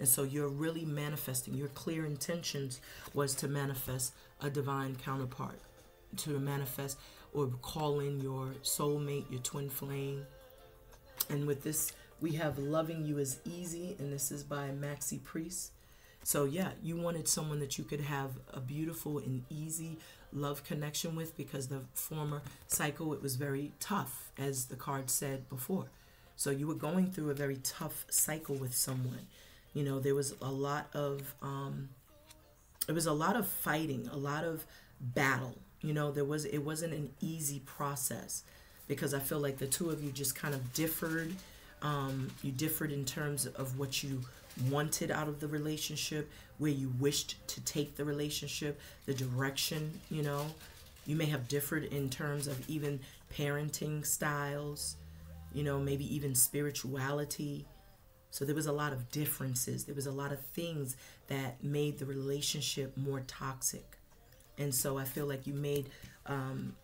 And so you're really manifesting. Your clear intentions was to manifest a divine counterpart, to manifest or call in your soulmate, your twin flame. And with this, we have Loving You is Easy, and this is by Maxi Priest. So, yeah, you wanted someone that you could have a beautiful and easy love connection with because the former cycle, it was very tough, as the card said before. So, you were going through a very tough cycle with someone. You know, there was a lot of, um, it was a lot of fighting, a lot of battle. You know, there was, it wasn't an easy process because I feel like the two of you just kind of differed. Um, you differed in terms of what you wanted out of the relationship, where you wished to take the relationship, the direction, you know. You may have differed in terms of even parenting styles, you know, maybe even spirituality. So there was a lot of differences. There was a lot of things that made the relationship more toxic. And so I feel like you made um,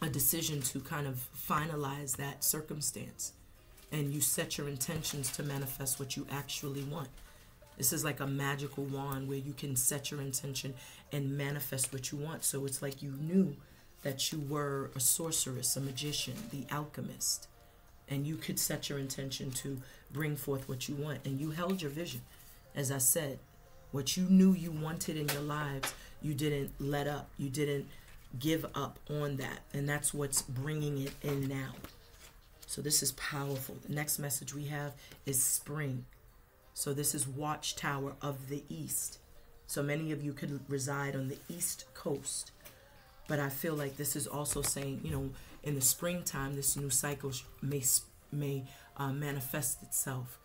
a decision to kind of finalize that circumstance and you set your intentions to manifest what you actually want. This is like a magical wand where you can set your intention and manifest what you want. So it's like you knew that you were a sorceress, a magician, the alchemist, and you could set your intention to bring forth what you want. And you held your vision. As I said, what you knew you wanted in your lives, you didn't let up. You didn't give up on that. And that's what's bringing it in now. So this is powerful. The next message we have is spring. So this is Watchtower of the East. So many of you could reside on the East Coast. But I feel like this is also saying, you know, in the springtime, this new cycle may may uh, manifest itself.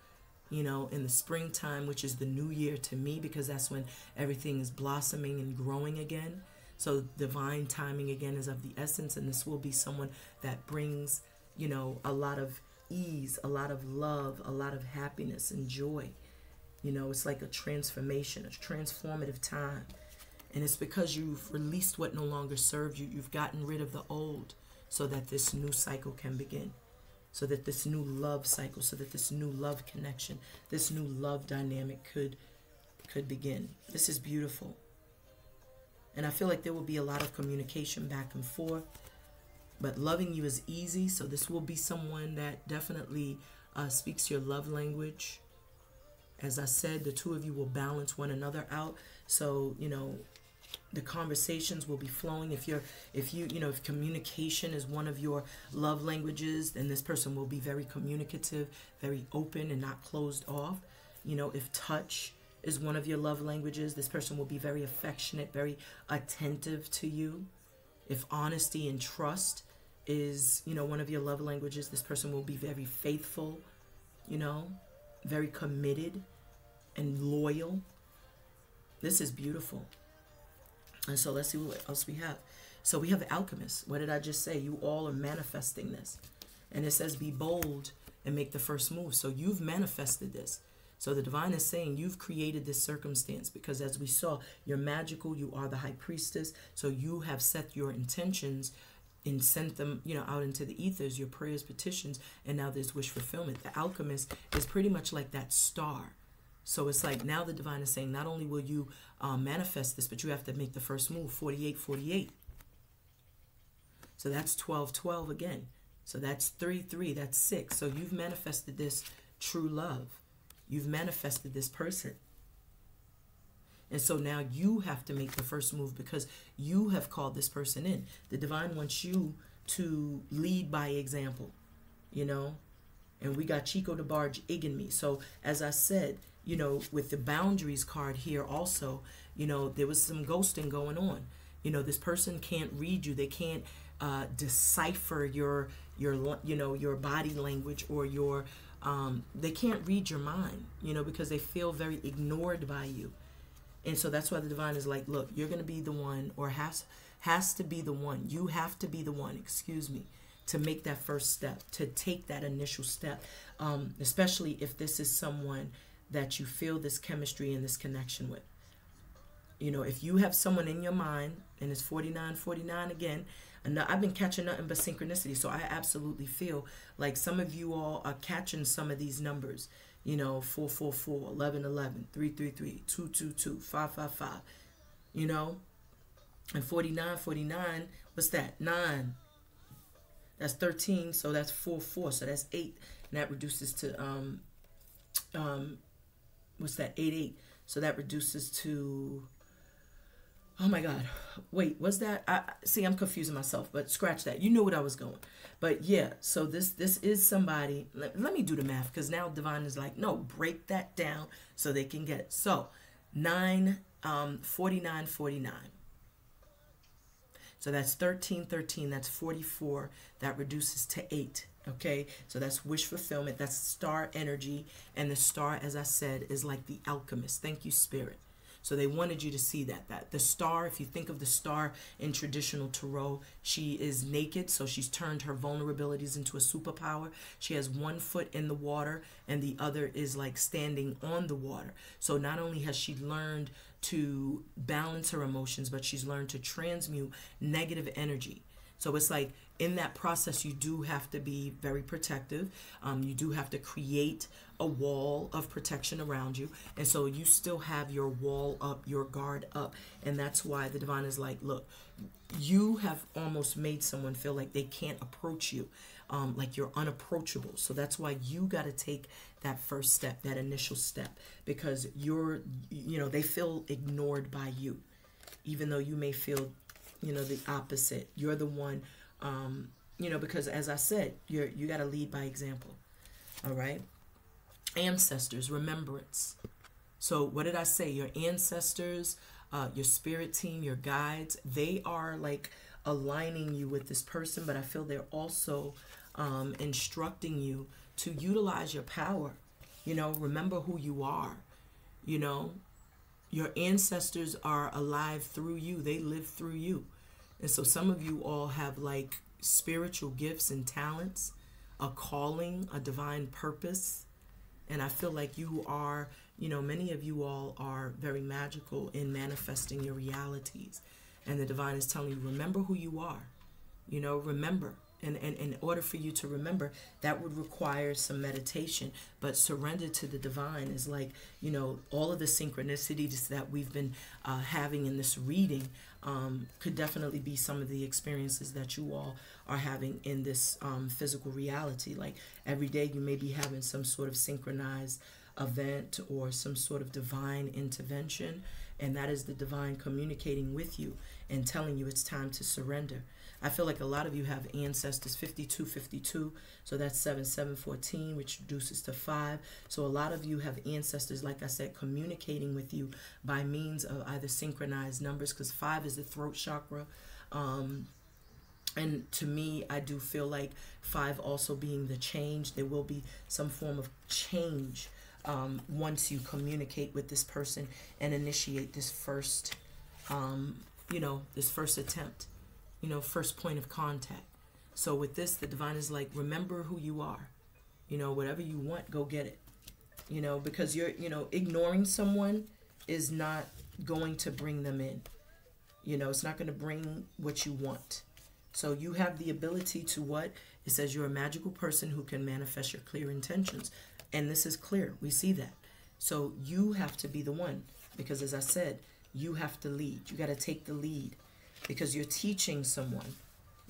You know, in the springtime, which is the new year to me, because that's when everything is blossoming and growing again. So divine timing again is of the essence, and this will be someone that brings you know, a lot of ease, a lot of love, a lot of happiness and joy. You know, it's like a transformation, a transformative time. And it's because you've released what no longer serves you. You've gotten rid of the old so that this new cycle can begin. So that this new love cycle, so that this new love connection, this new love dynamic could could begin. This is beautiful. And I feel like there will be a lot of communication back and forth but loving you is easy. So this will be someone that definitely uh, speaks your love language. As I said, the two of you will balance one another out. So, you know, the conversations will be flowing if you're if you you know if communication is one of your love languages then this person will be very communicative very open and not closed off you know if touch is one of your love languages this person will be very affectionate very attentive to you if honesty and trust is, you know, one of your love languages, this person will be very faithful, you know, very committed and loyal. This is beautiful. And so let's see what else we have. So we have the alchemist. What did I just say? You all are manifesting this. And it says, be bold and make the first move. So you've manifested this. So the divine is saying you've created this circumstance because as we saw, you're magical, you are the high priestess. So you have set your intentions and sent them, you know, out into the ethers, your prayers, petitions, and now there's wish fulfillment. The alchemist is pretty much like that star. So it's like now the divine is saying not only will you um, manifest this, but you have to make the first move, 48, 48. So that's 12, 12 again. So that's 3, 3, that's 6. So you've manifested this true love. You've manifested this person. And so now you have to make the first move because you have called this person in. The divine wants you to lead by example, you know? And we got Chico DeBarge igging me. So as I said, you know, with the boundaries card here also, you know, there was some ghosting going on. You know, this person can't read you. They can't uh, decipher your your you know your body language or your um, they can't read your mind you know because they feel very ignored by you and so that's why the divine is like look you're going to be the one or has has to be the one you have to be the one excuse me to make that first step to take that initial step um, especially if this is someone that you feel this chemistry and this connection with you know if you have someone in your mind and it's 49 49 again and I've been catching nothing but synchronicity. So I absolutely feel like some of you all are catching some of these numbers. You know, 444, 11, 11, 333, 222, 555. You know, and 49, 49, what's that? 9. That's 13, so that's 4, 4, so that's 8. And that reduces to, um, um, what's that? 8, 8. So that reduces to oh my god wait was that i see i'm confusing myself but scratch that you knew what i was going but yeah so this this is somebody let, let me do the math because now divine is like no break that down so they can get it so 9 um 49 49 so that's 13 13 that's 44 that reduces to 8 okay so that's wish fulfillment that's star energy and the star as i said is like the alchemist thank you spirit so they wanted you to see that. That the star, if you think of the star in traditional tarot, she is naked, so she's turned her vulnerabilities into a superpower. She has one foot in the water and the other is like standing on the water. So not only has she learned to balance her emotions, but she's learned to transmute negative energy. So it's like in that process, you do have to be very protective. Um, you do have to create a wall of protection around you. And so you still have your wall up, your guard up. And that's why the divine is like, look, you have almost made someone feel like they can't approach you, um, like you're unapproachable. So that's why you got to take that first step, that initial step, because you're, you know, they feel ignored by you, even though you may feel, you know, the opposite. You're the one um, you know, because as I said, you're you got to lead by example. All right, ancestors, remembrance. So what did I say? Your ancestors, uh, your spirit team, your guides, they are like aligning you with this person, but I feel they're also um, instructing you to utilize your power. You know, remember who you are. You know, your ancestors are alive through you. They live through you. And so some of you all have like spiritual gifts and talents, a calling, a divine purpose. And I feel like you are, you know, many of you all are very magical in manifesting your realities. And the divine is telling you, remember who you are. You know, remember and, and in order for you to remember that would require some meditation. But surrender to the divine is like you know all of the synchronicities that we've been uh, having in this reading um, could definitely be some of the experiences that you all are having in this um, physical reality. Like every day you may be having some sort of synchronized event or some sort of divine intervention and that is the divine communicating with you and telling you it's time to surrender I feel like a lot of you have ancestors 52, 52. So that's 7, 7, 14, which reduces to 5. So a lot of you have ancestors, like I said, communicating with you by means of either synchronized numbers, because 5 is the throat chakra. Um, and to me, I do feel like 5 also being the change. There will be some form of change um, once you communicate with this person and initiate this first, um, you know, this first attempt you know, first point of contact. So with this, the divine is like, remember who you are. You know, whatever you want, go get it. You know, because you're, you know, ignoring someone is not going to bring them in. You know, it's not going to bring what you want. So you have the ability to what? It says you're a magical person who can manifest your clear intentions. And this is clear. We see that. So you have to be the one. Because as I said, you have to lead. You got to take the lead because you're teaching someone.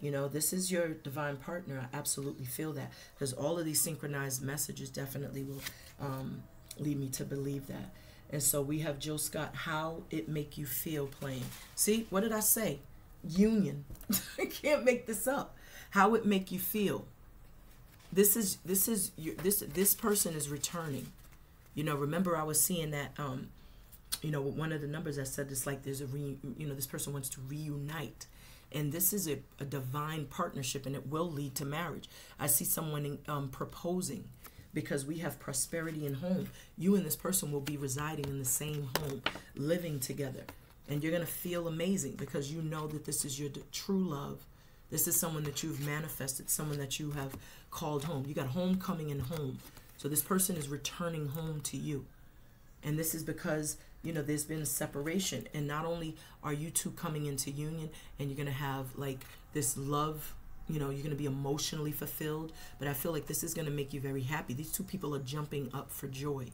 You know, this is your divine partner. I absolutely feel that because all of these synchronized messages definitely will um, lead me to believe that. And so we have Jill Scott. How it make you feel playing? See, what did I say? Union. I can't make this up. How it make you feel? This is this is your, this this person is returning. You know, remember I was seeing that um, you know, one of the numbers I said it's like there's a re, you know, this person wants to reunite. and this is a, a divine partnership and it will lead to marriage. I see someone um, proposing because we have prosperity in home. You and this person will be residing in the same home living together. And you're going to feel amazing because you know that this is your true love. This is someone that you've manifested someone that you have called home. You got homecoming and home. So this person is returning home to you. And this is because you know there's been separation. And not only are you two coming into union and you're going to have like this love you know you're going to be emotionally fulfilled but i feel like this is going to make you very happy. These two people are jumping up for joy.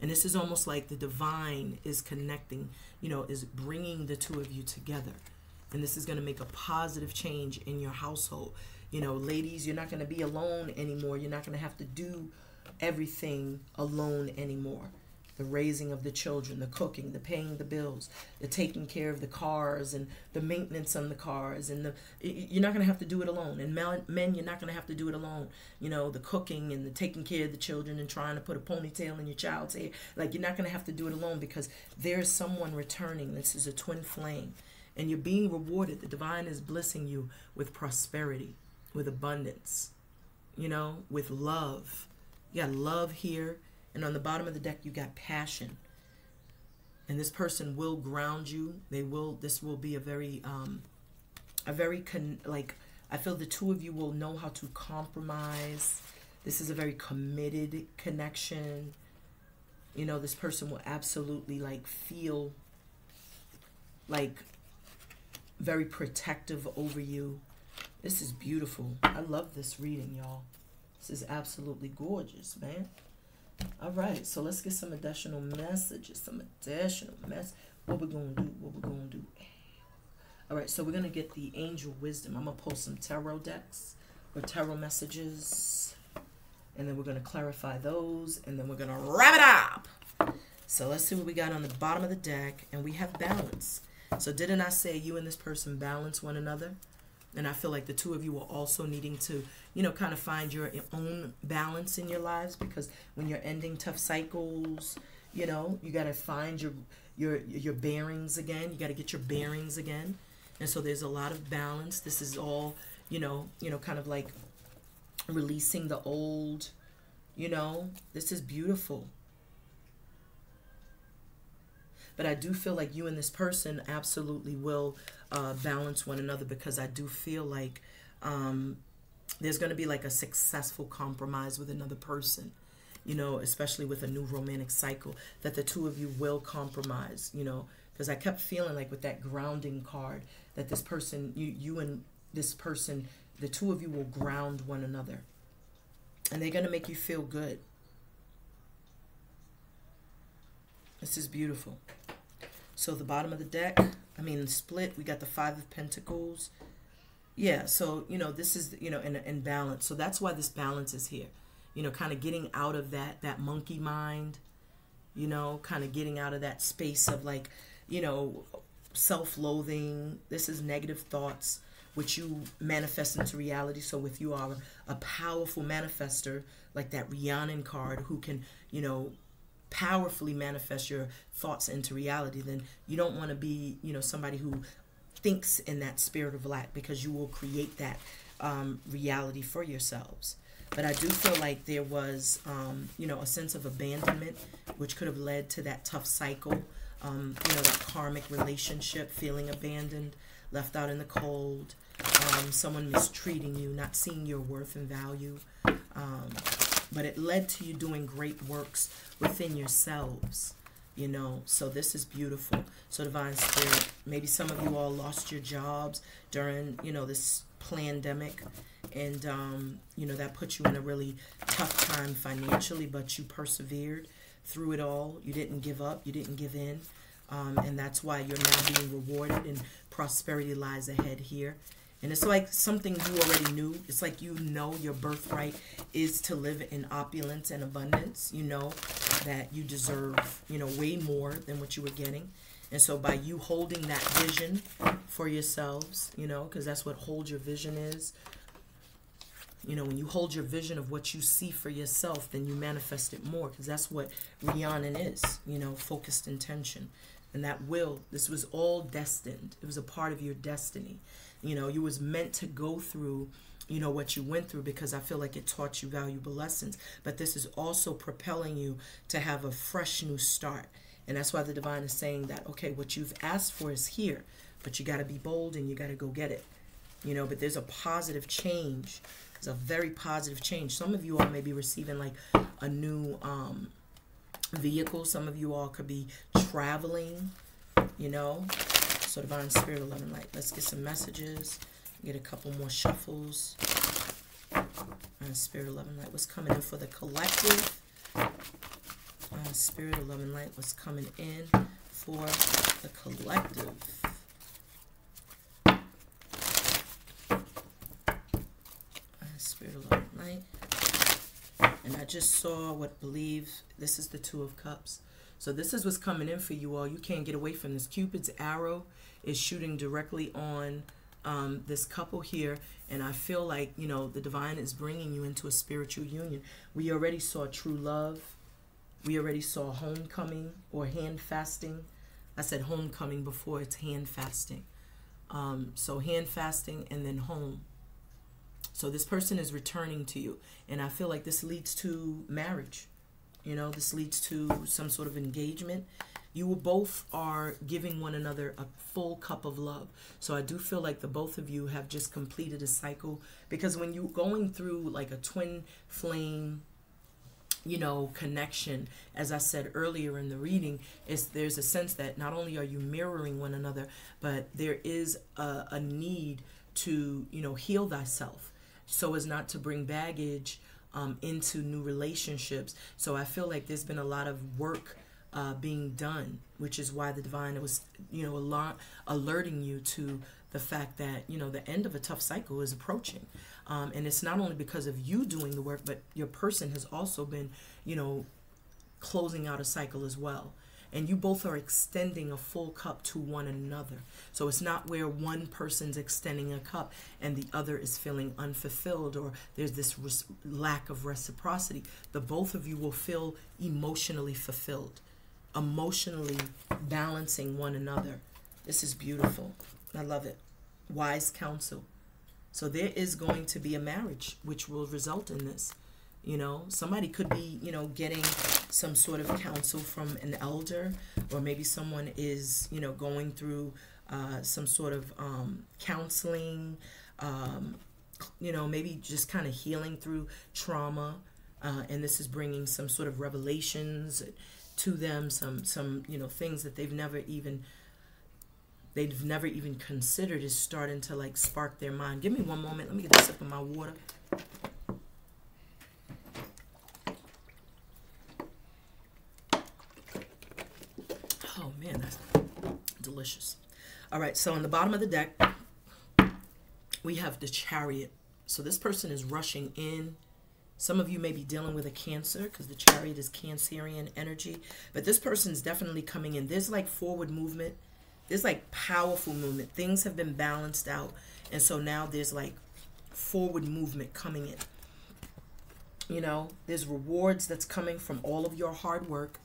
And this is almost like the divine is connecting you know is bringing the two of you together. And this is going to make a positive change in your household. You know ladies you're not going to be alone anymore. You're not going to have to do everything alone anymore the raising of the children, the cooking, the paying the bills, the taking care of the cars and the maintenance on the cars and the you're not going to have to do it alone. And men, you're not going to have to do it alone. You know, the cooking and the taking care of the children and trying to put a ponytail in your child's hair. Like you're not going to have to do it alone because there's someone returning. This is a twin flame and you're being rewarded. The divine is blessing you with prosperity, with abundance, you know, with love. You got love here and on the bottom of the deck, you got passion. And this person will ground you. They will, this will be a very, um, a very, con like, I feel the two of you will know how to compromise. This is a very committed connection. You know, this person will absolutely, like, feel like very protective over you. This is beautiful. I love this reading, y'all. This is absolutely gorgeous, man. All right, so let's get some additional messages. Some additional mess. What we're gonna do? What we're gonna do? All right, so we're gonna get the angel wisdom. I'm gonna pull some tarot decks or tarot messages, and then we're gonna clarify those, and then we're gonna wrap it up. So let's see what we got on the bottom of the deck, and we have balance. So didn't I say you and this person balance one another? And I feel like the two of you are also needing to, you know, kind of find your own balance in your lives because when you're ending tough cycles, you know, you got to find your your your bearings again. You got to get your bearings again. And so there's a lot of balance. This is all, you know, you know, kind of like releasing the old, you know. This is beautiful. But I do feel like you and this person absolutely will uh, balance one another because I do feel like um, there's going to be like a successful compromise with another person you know especially with a new romantic cycle that the two of you will compromise you know? Because I kept feeling like with that grounding card that this person you you and this person the two of you will ground one another. And they're going to make you feel good. This is beautiful so the bottom of the deck I mean, split, we got the Five of Pentacles. Yeah, so, you know, this is, you know, in, in balance. So that's why this balance is here. You know, kind of getting out of that, that monkey mind, you know, kind of getting out of that space of like, you know, self-loathing. This is negative thoughts, which you manifest into reality. So if you are a powerful manifester, like that Rhiannon card, who can, you know, powerfully manifest your thoughts into reality, then you don't want to be, you know, somebody who thinks in that spirit of lack because you will create that um, reality for yourselves. But I do feel like there was, um, you know, a sense of abandonment, which could have led to that tough cycle, um, you know, that karmic relationship, feeling abandoned, left out in the cold, um, someone mistreating you, not seeing your worth and value. But it led to you doing great works within yourselves you know? So this is beautiful. So divine spirit maybe some of you all lost your jobs during you know this pandemic and um, you know that put you in a really tough time financially but you persevered through it all. You didn't give up. You didn't give in. Um, and that's why you're now being rewarded and prosperity lies ahead here and it's like something you already knew. It's like you know your birthright is to live in opulence and abundance. You know that you deserve, you know, way more than what you were getting. And so by you holding that vision for yourselves, you know, because that's what hold your vision is. You know, when you hold your vision of what you see for yourself, then you manifest it more because that's what Rhiannon is, you know, focused intention. and that will this was all destined it was a part of your destiny you know you was meant to go through you know what you went through because i feel like it taught you valuable lessons. But this is also propelling you to have a fresh new start. And that's why the divine is saying that okay what you've asked for is here but you got to be bold and you got to go get it. You know but there's a positive change. It's a very positive change. Some of you all may be receiving like a new um vehicle. Some of you all could be traveling you know so divine spirit of love and light let's get some messages get a couple more shuffles uh, spirit of love and light what's coming in for the collective uh, spirit of love and light what's coming in for the collective Spirit of Love Light. And I just saw what believe this is the Two of Cups. So this is what's coming in for you all. You can't get away from this. Cupid's arrow is shooting directly on um, this couple here. And I feel like, you know, the divine is bringing you into a spiritual union. We already saw true love. We already saw homecoming or hand fasting. I said homecoming before. It's hand fasting. Um, so hand fasting and then home. So this person is returning to you. And I feel like this leads to marriage. You know, this leads to some sort of engagement. You both are giving one another a full cup of love. So I do feel like the both of you have just completed a cycle because when you're going through like a twin flame you know connection as i said earlier in the reading is there's a sense that not only are you mirroring one another but there is a, a need to you know heal thyself so as not to bring baggage um, into new relationships. So I feel like there's been a lot of work uh, being done, which is why the divine was, you know, alert, alerting you to the fact that you know the end of a tough cycle is approaching, um, and it's not only because of you doing the work, but your person has also been, you know, closing out a cycle as well and you both are extending a full cup to one another. So it's not where one person's extending a cup and the other is feeling unfulfilled or there's this lack of reciprocity. The both of you will feel emotionally fulfilled, emotionally balancing one another. This is beautiful. I love it. Wise counsel. So there is going to be a marriage which will result in this. You know, somebody could be, you know, getting some sort of counsel from an elder, or maybe someone is, you know, going through uh, some sort of um, counseling, um, you know, maybe just kind of healing through trauma. Uh, and this is bringing some sort of revelations to them, some, some, you know, things that they've never even they've never even considered is starting to like spark their mind. Give me one moment. Let me get a sip of my water. Oh man, that's delicious. All right, so on the bottom of the deck, we have the chariot. So this person is rushing in. Some of you may be dealing with a cancer because the chariot is Cancerian energy. But this person's definitely coming in. There's like forward movement. There's like powerful movement. Things have been balanced out. And so now there's like forward movement coming in. You know, there's rewards that's coming from all of your hard work.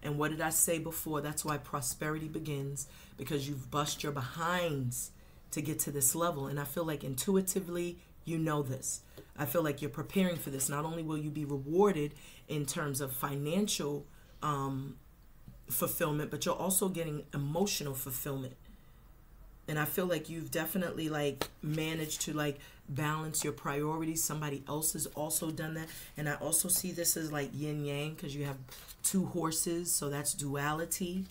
And what did I say before? That's why prosperity begins because you've bust your behinds to get to this level. And I feel like intuitively, you know this. I feel like you're preparing for this. Not only will you be rewarded in terms of financial um, fulfillment, but you're also getting emotional fulfillment. And I feel like you've definitely like managed to like balance your priorities. Somebody else has also done that. And I also see this as like yin yang because you have two horses. So that's duality.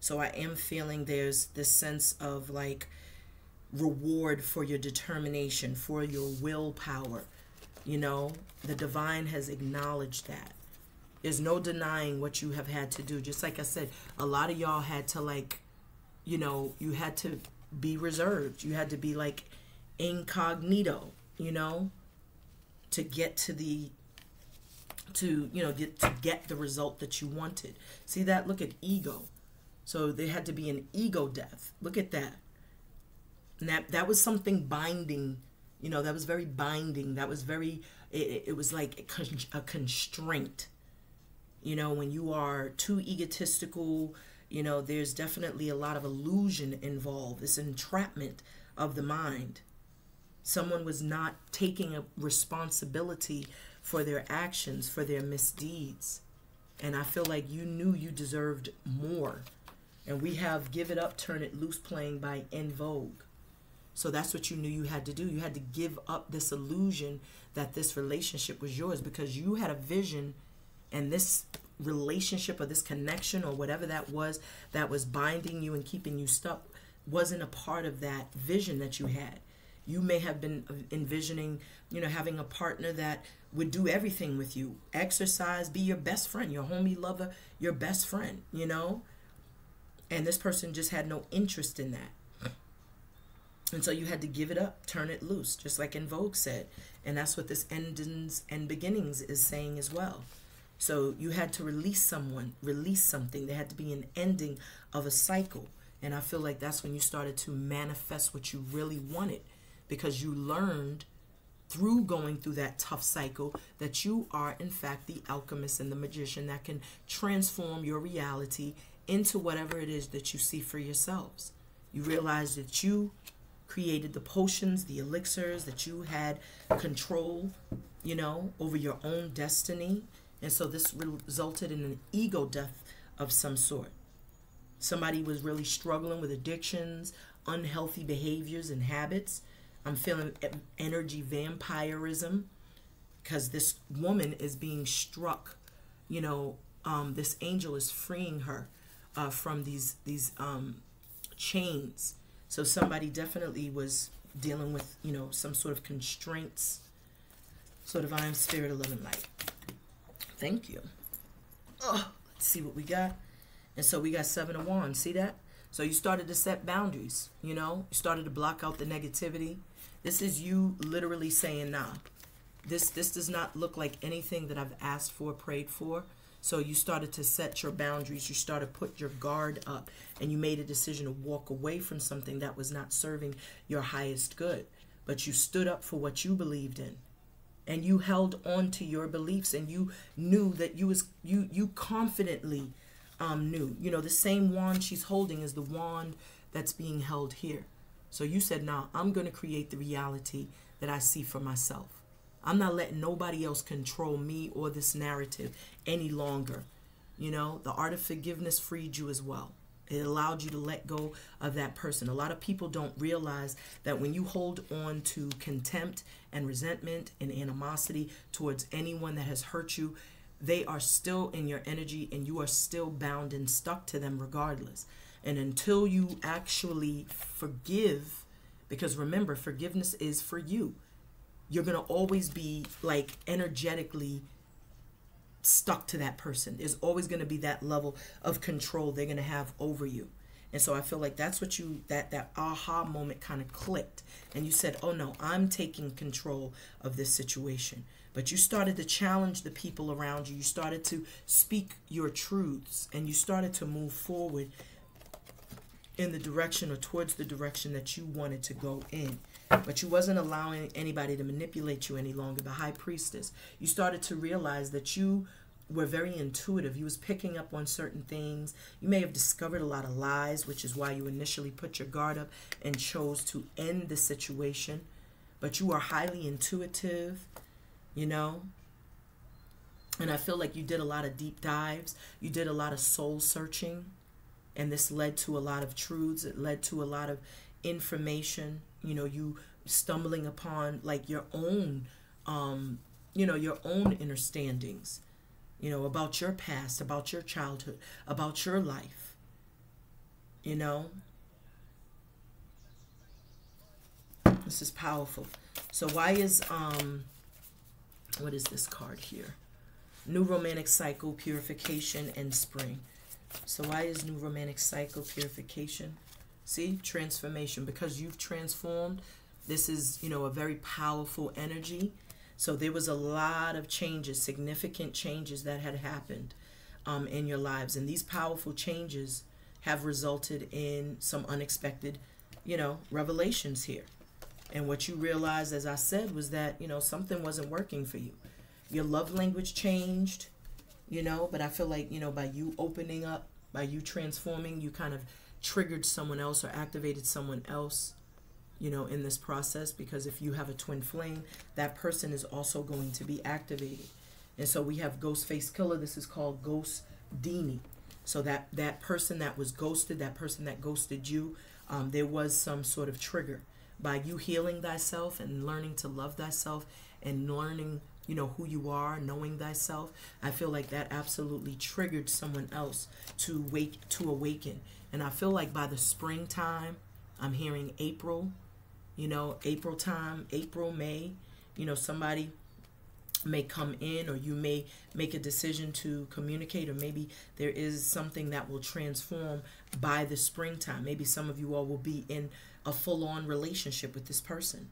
So I am feeling there's this sense of like reward for your determination, for your willpower. You know, the divine has acknowledged that. There's no denying what you have had to do. Just like I said, a lot of y'all had to like, you know, you had to be reserved. You had to be like incognito, you know, to get to the to, you know, get to get the result that you wanted. See that? Look at ego. So there had to be an ego death. Look at that. And that that was something binding. You know, that was very binding. That was very. It, it was like a, a constraint. You know, when you are too egotistical, You know, there's definitely a lot of illusion involved, this entrapment of the mind. Someone was not taking a responsibility for their actions, for their misdeeds. And I feel like you knew you deserved more. And we have Give It Up, Turn It Loose playing by En Vogue. So that's what you knew you had to do. You had to give up this illusion that this relationship was yours because you had a vision and this relationship or this connection or whatever that was that was binding you and keeping you stuck wasn't a part of that vision that you had. You may have been envisioning, you know, having a partner that would do everything with you exercise, be your best friend, your homie lover, your best friend, you know? And this person just had no interest in that. And so you had to give it up, turn it loose, just like En Vogue said. And that's what this endings and beginnings is saying as well. So you had to release someone, release something. There had to be an ending of a cycle. And I feel like that's when you started to manifest what you really wanted because you learned through going through that tough cycle that you are, in fact, the alchemist and the magician that can transform your reality into whatever it is that you see for yourselves. You realize that you created the potions, the elixirs, that you had control, you know, over your own destiny and so this resulted in an ego death of some sort. Somebody was really struggling with addictions, unhealthy behaviors and habits. I'm feeling energy vampirism because this woman is being struck. You know, um, this angel is freeing her uh, from these these um, chains. So somebody definitely was dealing with you know some sort of constraints. So divine spirit of living light. Thank you. Oh, let's see what we got. And so we got seven of wands. See that? So you started to set boundaries, you know? You started to block out the negativity. This is you literally saying, nah. This this does not look like anything that I've asked for, prayed for. So you started to set your boundaries. You started to put your guard up and you made a decision to walk away from something that was not serving your highest good. But you stood up for what you believed in and you held on to your beliefs and you knew that you was you you confidently um, knew you know the same wand she's holding is the wand that's being held here so you said nah i'm going to create the reality that i see for myself i'm not letting nobody else control me or this narrative any longer you know the art of forgiveness freed you as well it allowed you to let go of that person. A lot of people don't realize that when you hold on to contempt and resentment and animosity towards anyone that has hurt you, they are still in your energy and you are still bound and stuck to them regardless. And until you actually forgive, because remember, forgiveness is for you, you're going to always be like energetically stuck to that person. There's always going to be that level of control they're going to have over you. And so I feel like that's what you that that aha moment kind of clicked and you said, "Oh no, I'm taking control of this situation." But you started to challenge the people around you. You started to speak your truths and you started to move forward in the direction or towards the direction that you wanted to go in. But you wasn't allowing anybody to manipulate you any longer. The high priestess. You started to realize that you were very intuitive. You was picking up on certain things. You may have discovered a lot of lies, which is why you initially put your guard up and chose to end the situation. But you are highly intuitive, you know. And I feel like you did a lot of deep dives. You did a lot of soul searching. And this led to a lot of truths. It led to a lot of information. You know, you stumbling upon like your own um, you know, your own understandings you know, about your past, about your childhood, about your life. You know? This is powerful. So why is um what is this card here? New romantic cycle, purification, and spring. So why is new romantic cycle, purification? See, transformation. Because you've transformed, this is, you know, a very powerful energy so there was a lot of changes, significant changes that had happened um, in your lives. And these powerful changes have resulted in some unexpected, you know, revelations here. And what you realized, as I said, was that, you know, something wasn't working for you. Your love language changed, you know, but I feel like, you know, by you opening up, by you transforming you kind of triggered someone else or activated someone else you know in this process because if you have a twin flame that person is also going to be activated. And so we have Ghostface Killah. This is called ghost dini so that that person that was ghosted that person that ghosted you um, there was some sort of trigger. By you healing thyself and learning to love thyself and learning you know who you are knowing thyself i feel like that absolutely triggered someone else to wake to awaken and i feel like by the springtime i'm hearing april you know april time april may you know somebody may come in or you may make a decision to communicate or maybe there is something that will transform by the springtime. Maybe some of you all will be in a full-on relationship with this person.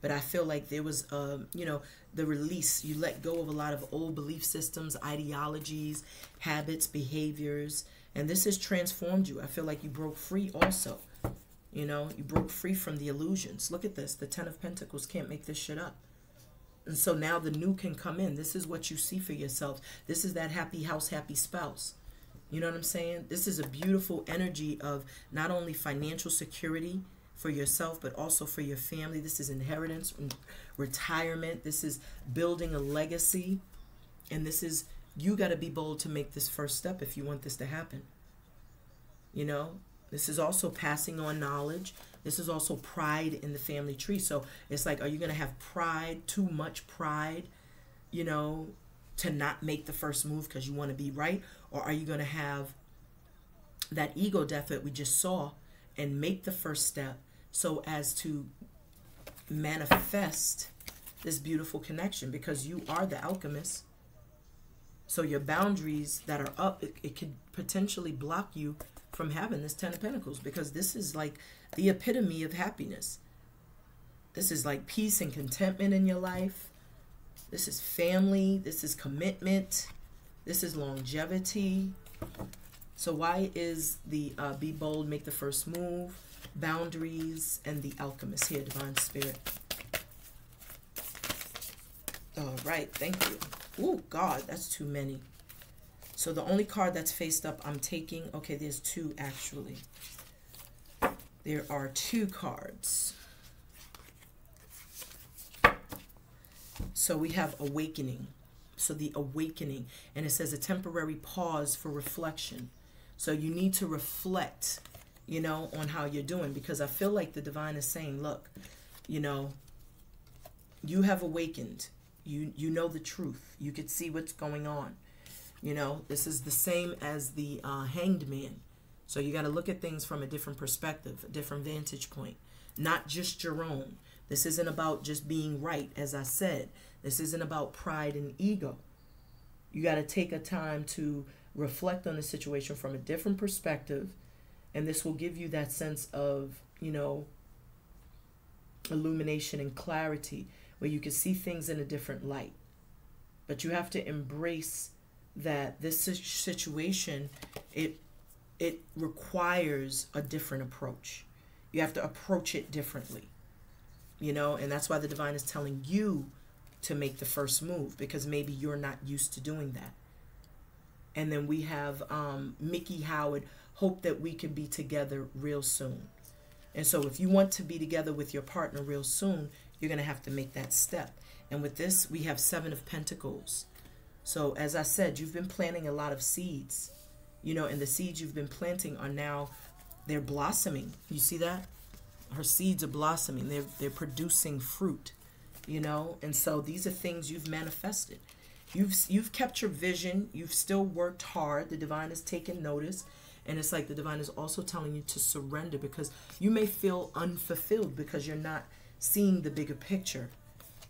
But i feel like there was um, you know the release. You let go of a lot of old belief systems ideologies habits behaviors and this has transformed you. I feel like you broke free also. You know you broke free from the illusions. Look at this. The ten of pentacles can't make this shit up. And so now the new can come in. This is what you see for yourself. This is that happy house happy spouse. You know what i'm saying? This is a beautiful energy of not only financial security for yourself, but also for your family. This is inheritance, retirement. This is building a legacy. And this is, you got to be bold to make this first step if you want this to happen. You know, this is also passing on knowledge. This is also pride in the family tree. So it's like, are you going to have pride, too much pride, you know, to not make the first move because you want to be right? Or are you going to have that ego death that we just saw and make the first step so as to manifest this beautiful connection because you are the alchemist. So your boundaries that are up, it, it could potentially block you from having this Ten of Pentacles because this is like the epitome of happiness. This is like peace and contentment in your life. This is family. This is commitment. This is longevity. So why is the uh, be bold, make the first move? boundaries, and the alchemist here, divine spirit. All right, thank you. Oh, God, that's too many. So the only card that's faced up I'm taking, okay, there's two actually. There are two cards. So we have awakening. So the awakening, and it says a temporary pause for reflection. So you need to reflect you know, on how you're doing because I feel like the divine is saying, look, you know, you have awakened. You you know the truth. You could see what's going on. You know, this is the same as the uh, hanged man. So you got to look at things from a different perspective, a different vantage point, not just your own. This isn't about just being right, as I said. This isn't about pride and ego. You got to take a time to reflect on the situation from a different perspective and this will give you that sense of, you know, illumination and clarity where you can see things in a different light. But you have to embrace that this situation it it requires a different approach. You have to approach it differently. You know, and that's why the divine is telling you to make the first move because maybe you're not used to doing that. And then we have um, Miki Howard hope that we can be together real soon. And so if you want to be together with your partner real soon, you're going to have to make that step. And with this, we have seven of pentacles. So as I said, you've been planting a lot of seeds, you know, and the seeds you've been planting are now, they're blossoming. You see that? Her seeds are blossoming. They're, they're producing fruit, you know, and so these are things you've manifested. You've, you've kept your vision. You've still worked hard. The divine has taken notice. And it's like the divine is also telling you to surrender because you may feel unfulfilled because you're not seeing the bigger picture,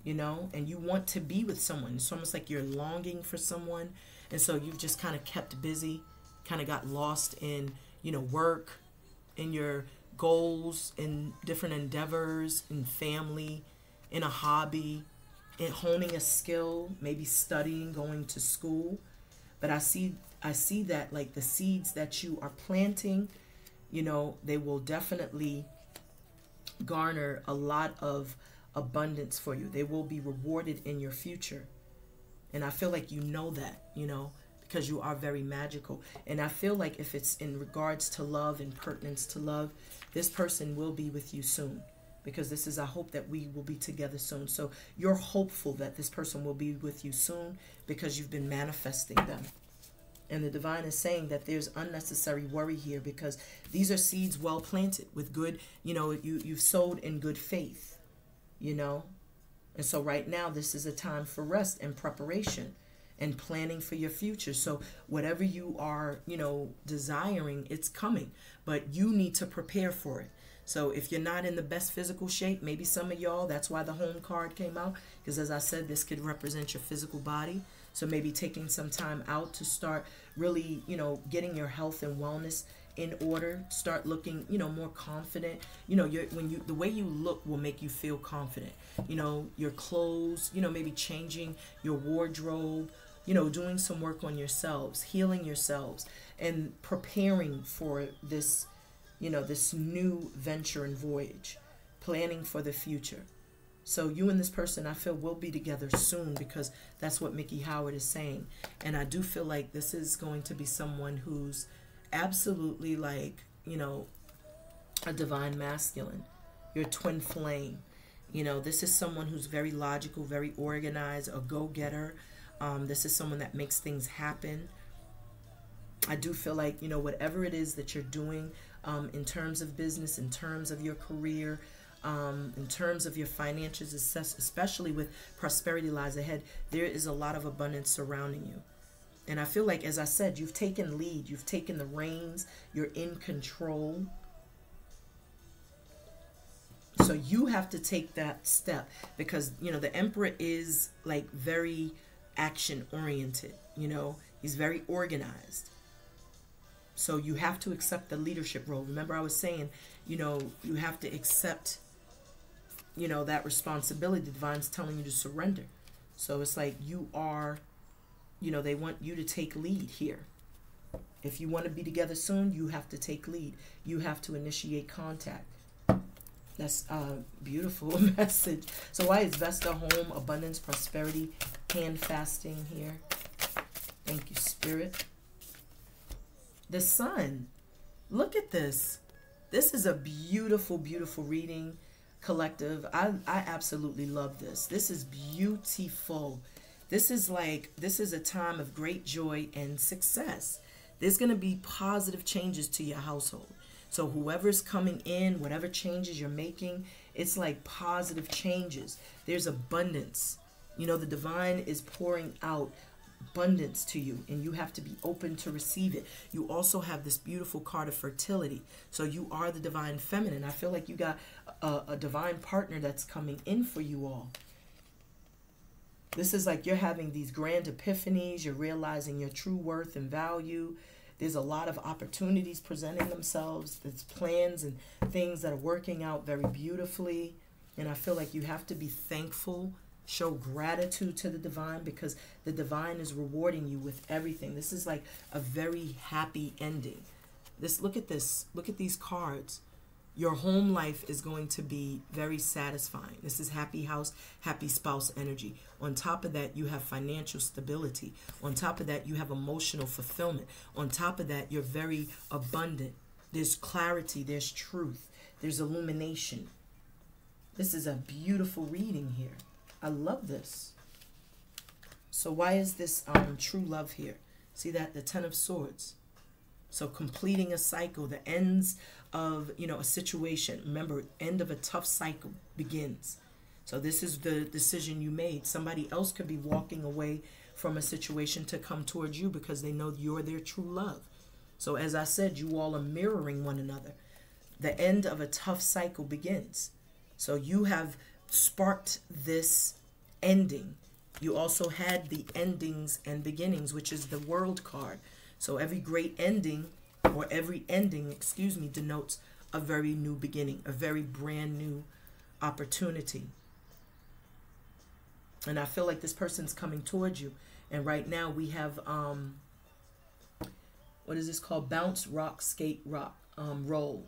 you know, and you want to be with someone. It's almost like you're longing for someone. And so you've just kind of kept busy, kind of got lost in, you know, work, in your goals, in different endeavors, in family, in a hobby, in honing a skill, maybe studying, going to school. But I see I see that like the seeds that you are planting, you know, they will definitely garner a lot of abundance for you. They will be rewarded in your future. And I feel like you know that, you know, because you are very magical. And I feel like if it's in regards to love and pertinence to love, this person will be with you soon because this is I hope that we will be together soon. So you're hopeful that this person will be with you soon because you've been manifesting them. And the divine is saying that there's unnecessary worry here because these are seeds well planted with good, you know, you, you've sowed in good faith, you know. And so right now, this is a time for rest and preparation and planning for your future. So whatever you are, you know, desiring, it's coming, but you need to prepare for it. So if you're not in the best physical shape, maybe some of y'all, that's why the home card came out. Because as I said, this could represent your physical body. So maybe taking some time out to start really, you know, getting your health and wellness in order. Start looking, you know, more confident. You know, when you the way you look will make you feel confident. You know, your clothes, you know, maybe changing your wardrobe, you know, doing some work on yourselves, healing yourselves and preparing for this you know, this new venture and voyage, planning for the future. So you and this person, I feel, will be together soon because that's what Miki Howard is saying. And I do feel like this is going to be someone who's absolutely like, you know, a divine masculine, your twin flame. You know, this is someone who's very logical, very organized, a go-getter. Um, this is someone that makes things happen. I do feel like, you know, whatever it is that you're doing, um, in terms of business, in terms of your career, um, in terms of your finances, especially with prosperity lies ahead, there is a lot of abundance surrounding you. And I feel like, as I said, you've taken lead, you've taken the reins, you're in control. So you have to take that step because, you know, the emperor is like very action oriented, you know, he's very organized. So you have to accept the leadership role. Remember, I was saying, you know, you have to accept, you know, that responsibility. The divine's telling you to surrender. So it's like you are, you know, they want you to take lead here. If you want to be together soon, you have to take lead. You have to initiate contact. That's a beautiful message. So why is Vesta home, abundance, prosperity, hand fasting here? Thank you, Spirit the sun. Look at this. This is a beautiful, beautiful reading collective. I, I absolutely love this. This is beautiful. This is like, this is a time of great joy and success. There's going to be positive changes to your household. So whoever's coming in, whatever changes you're making, it's like positive changes. There's abundance. You know, the divine is pouring out abundance to you and you have to be open to receive it. You also have this beautiful card of fertility. So you are the divine feminine. I feel like you got a, a divine partner that's coming in for you all. This is like you're having these grand epiphanies. You're realizing your true worth and value. There's a lot of opportunities presenting themselves. There's plans and things that are working out very beautifully. And I feel like you have to be thankful show gratitude to the divine because the divine is rewarding you with everything. This is like a very happy ending. This look at this. Look at these cards. Your home life is going to be very satisfying. This is happy house, happy spouse energy. On top of that, you have financial stability. On top of that, you have emotional fulfillment. On top of that, you're very abundant. There's clarity, there's truth, there's illumination. This is a beautiful reading here. I love this. So why is this um, true love here? See that? The Ten of Swords. So completing a cycle, the ends of, you know, a situation. Remember, end of a tough cycle begins. So this is the decision you made. Somebody else could be walking away from a situation to come towards you because they know you're their true love. So as I said, you all are mirroring one another. The end of a tough cycle begins. So you have sparked this ending. You also had the endings and beginnings, which is the world card. So every great ending, or every ending, excuse me, denotes a very new beginning, a very brand new opportunity. And I feel like this person's coming towards you. And right now we have, um, what is this called? Bounce, rock, skate, rock, um, roll.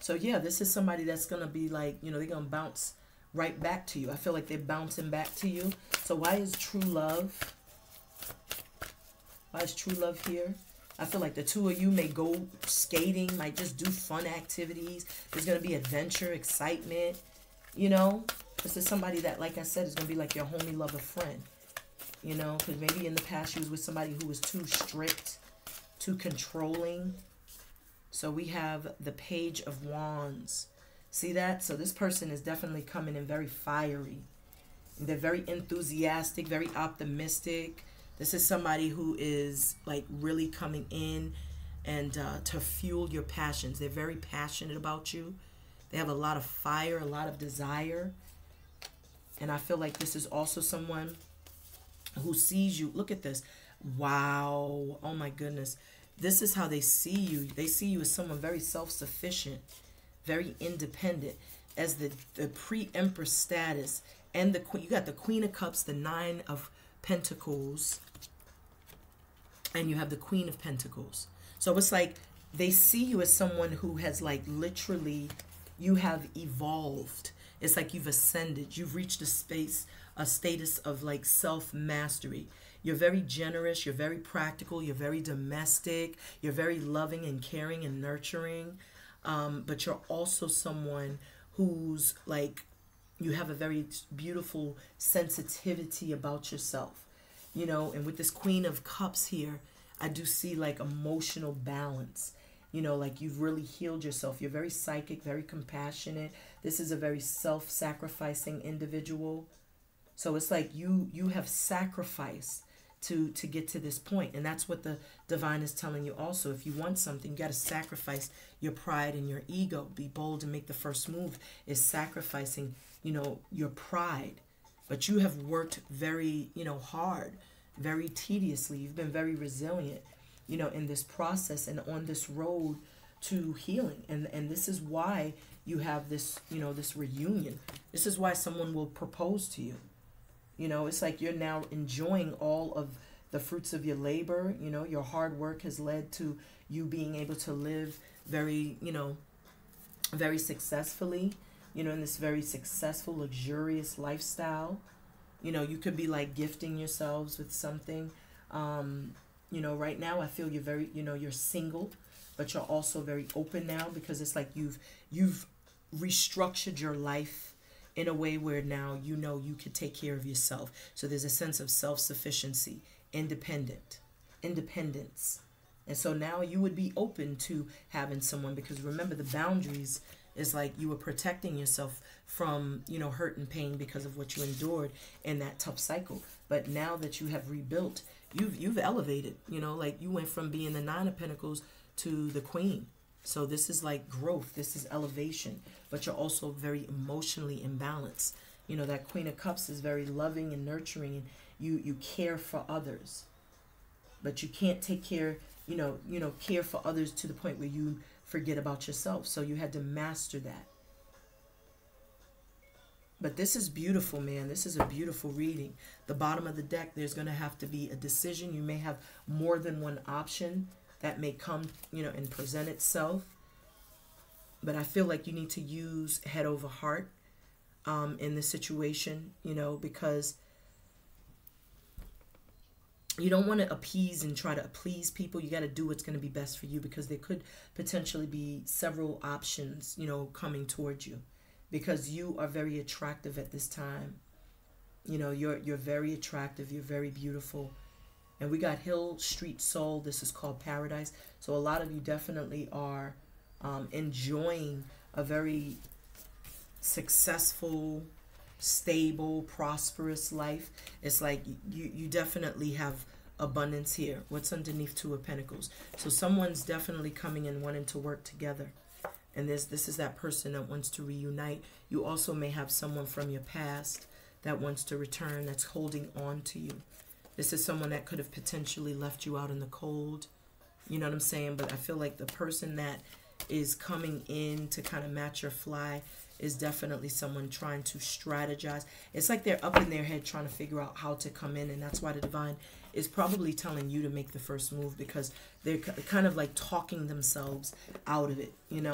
So yeah, this is somebody that's going to be like, you know, they're going to bounce right back to you. I feel like they're bouncing back to you. So why is true love Why is true love here? I feel like the two of you may go skating, might just do fun activities. There's going to be adventure, excitement. You know, this is somebody that, like I said, is going to be like your homie, lover, friend. You know, because maybe in the past you was with somebody who was too strict, too controlling. So we have the Page of Wands. See that? So this person is definitely coming in very fiery. They're very enthusiastic, very optimistic. This is somebody who is like really coming in and uh, to fuel your passions. They're very passionate about you. They have a lot of fire, a lot of desire. And I feel like this is also someone who sees you. Look at this. Wow. Oh my goodness. This is how they see you. They see you as someone very self sufficient very independent as the, the pre-empress status and the queen you got the queen of cups the nine of pentacles and you have the queen of pentacles. So it's like they see you as someone who has like literally you have evolved. It's like you've ascended. You've reached a space a status of like self-mastery. You're very generous. You're very practical. You're very domestic. You're very loving and caring and nurturing um, but you're also someone who's like you have a very beautiful sensitivity about yourself you know? And with this queen of cups here i do see like emotional balance. You know like you've really healed yourself. You're very psychic very compassionate. This is a very self-sacrificing individual. So it's like you you have sacrificed to to get to this point. And that's what the divine is telling you also. If you want something you got to sacrifice your pride and your ego. Be bold and make the first move is sacrificing you know your pride. But you have worked very you know hard very tediously. You've been very resilient you know in this process and on this road to healing. And and this is why you have this you know this reunion. This is why someone will propose to you you know, it's like you're now enjoying all of the fruits of your labor. You know, your hard work has led to you being able to live very, you know, very successfully, you know, in this very successful, luxurious lifestyle. You know, you could be like gifting yourselves with something. Um, you know, right now I feel you're very, you know, you're single, but you're also very open now because it's like you've you've restructured your life in a way where now you know you could take care of yourself. So there's a sense of self-sufficiency, independent, independence. And so now you would be open to having someone because remember the boundaries is like you were protecting yourself from, you know, hurt and pain because of what you endured in that tough cycle. But now that you have rebuilt, you've you've elevated, you know, like you went from being the nine of pentacles to the queen so this is like growth. This is elevation. But you're also very emotionally imbalanced. You know, that Queen of Cups is very loving and nurturing. And you, you care for others. But you can't take care, you know, you know, care for others to the point where you forget about yourself. So you had to master that. But this is beautiful, man. This is a beautiful reading. The bottom of the deck, there's going to have to be a decision. You may have more than one option that may come, you know, and present itself. But I feel like you need to use head over heart um, in this situation, you know, because you don't want to appease and try to please people. You got to do what's going to be best for you because there could potentially be several options, you know, coming towards you because you are very attractive at this time. You know, you're you're very attractive, you're very beautiful and we got Hill Street Soul. This is called Paradise. So a lot of you definitely are um, enjoying a very successful, stable, prosperous life. It's like you, you definitely have abundance here. What's underneath Two of Pentacles? So someone's definitely coming and wanting to work together. And this, this is that person that wants to reunite. You also may have someone from your past that wants to return, that's holding on to you. This is someone that could have potentially left you out in the cold. You know what I'm saying? But I feel like the person that is coming in to kind of match your fly is definitely someone trying to strategize. It's like they're up in their head trying to figure out how to come in. And that's why the divine is probably telling you to make the first move because they're kind of like talking themselves out of it, you know?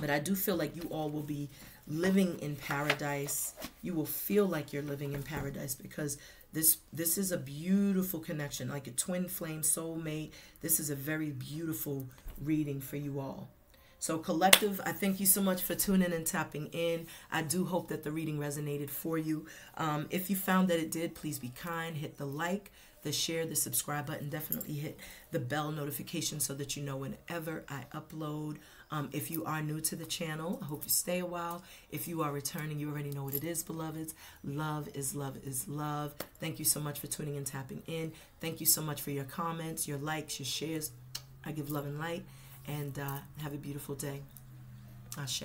But I do feel like you all will be living in paradise. You will feel like you're living in paradise because This this is a beautiful connection, like a twin flame soulmate. This is a very beautiful reading for you all. So, collective, I thank you so much for tuning in and tapping in. I do hope that the reading resonated for you. Um, if you found that it did, please be kind. Hit the like, the share, the subscribe button. Definitely hit the bell notification so that you know whenever I upload. Um, if you are new to the channel, I hope you stay a while. If you are returning, you already know what it is, beloveds. Love is love is love. Thank you so much for tuning and tapping in. Thank you so much for your comments, your likes, your shares. I give love and light and uh, have a beautiful day. Ashe.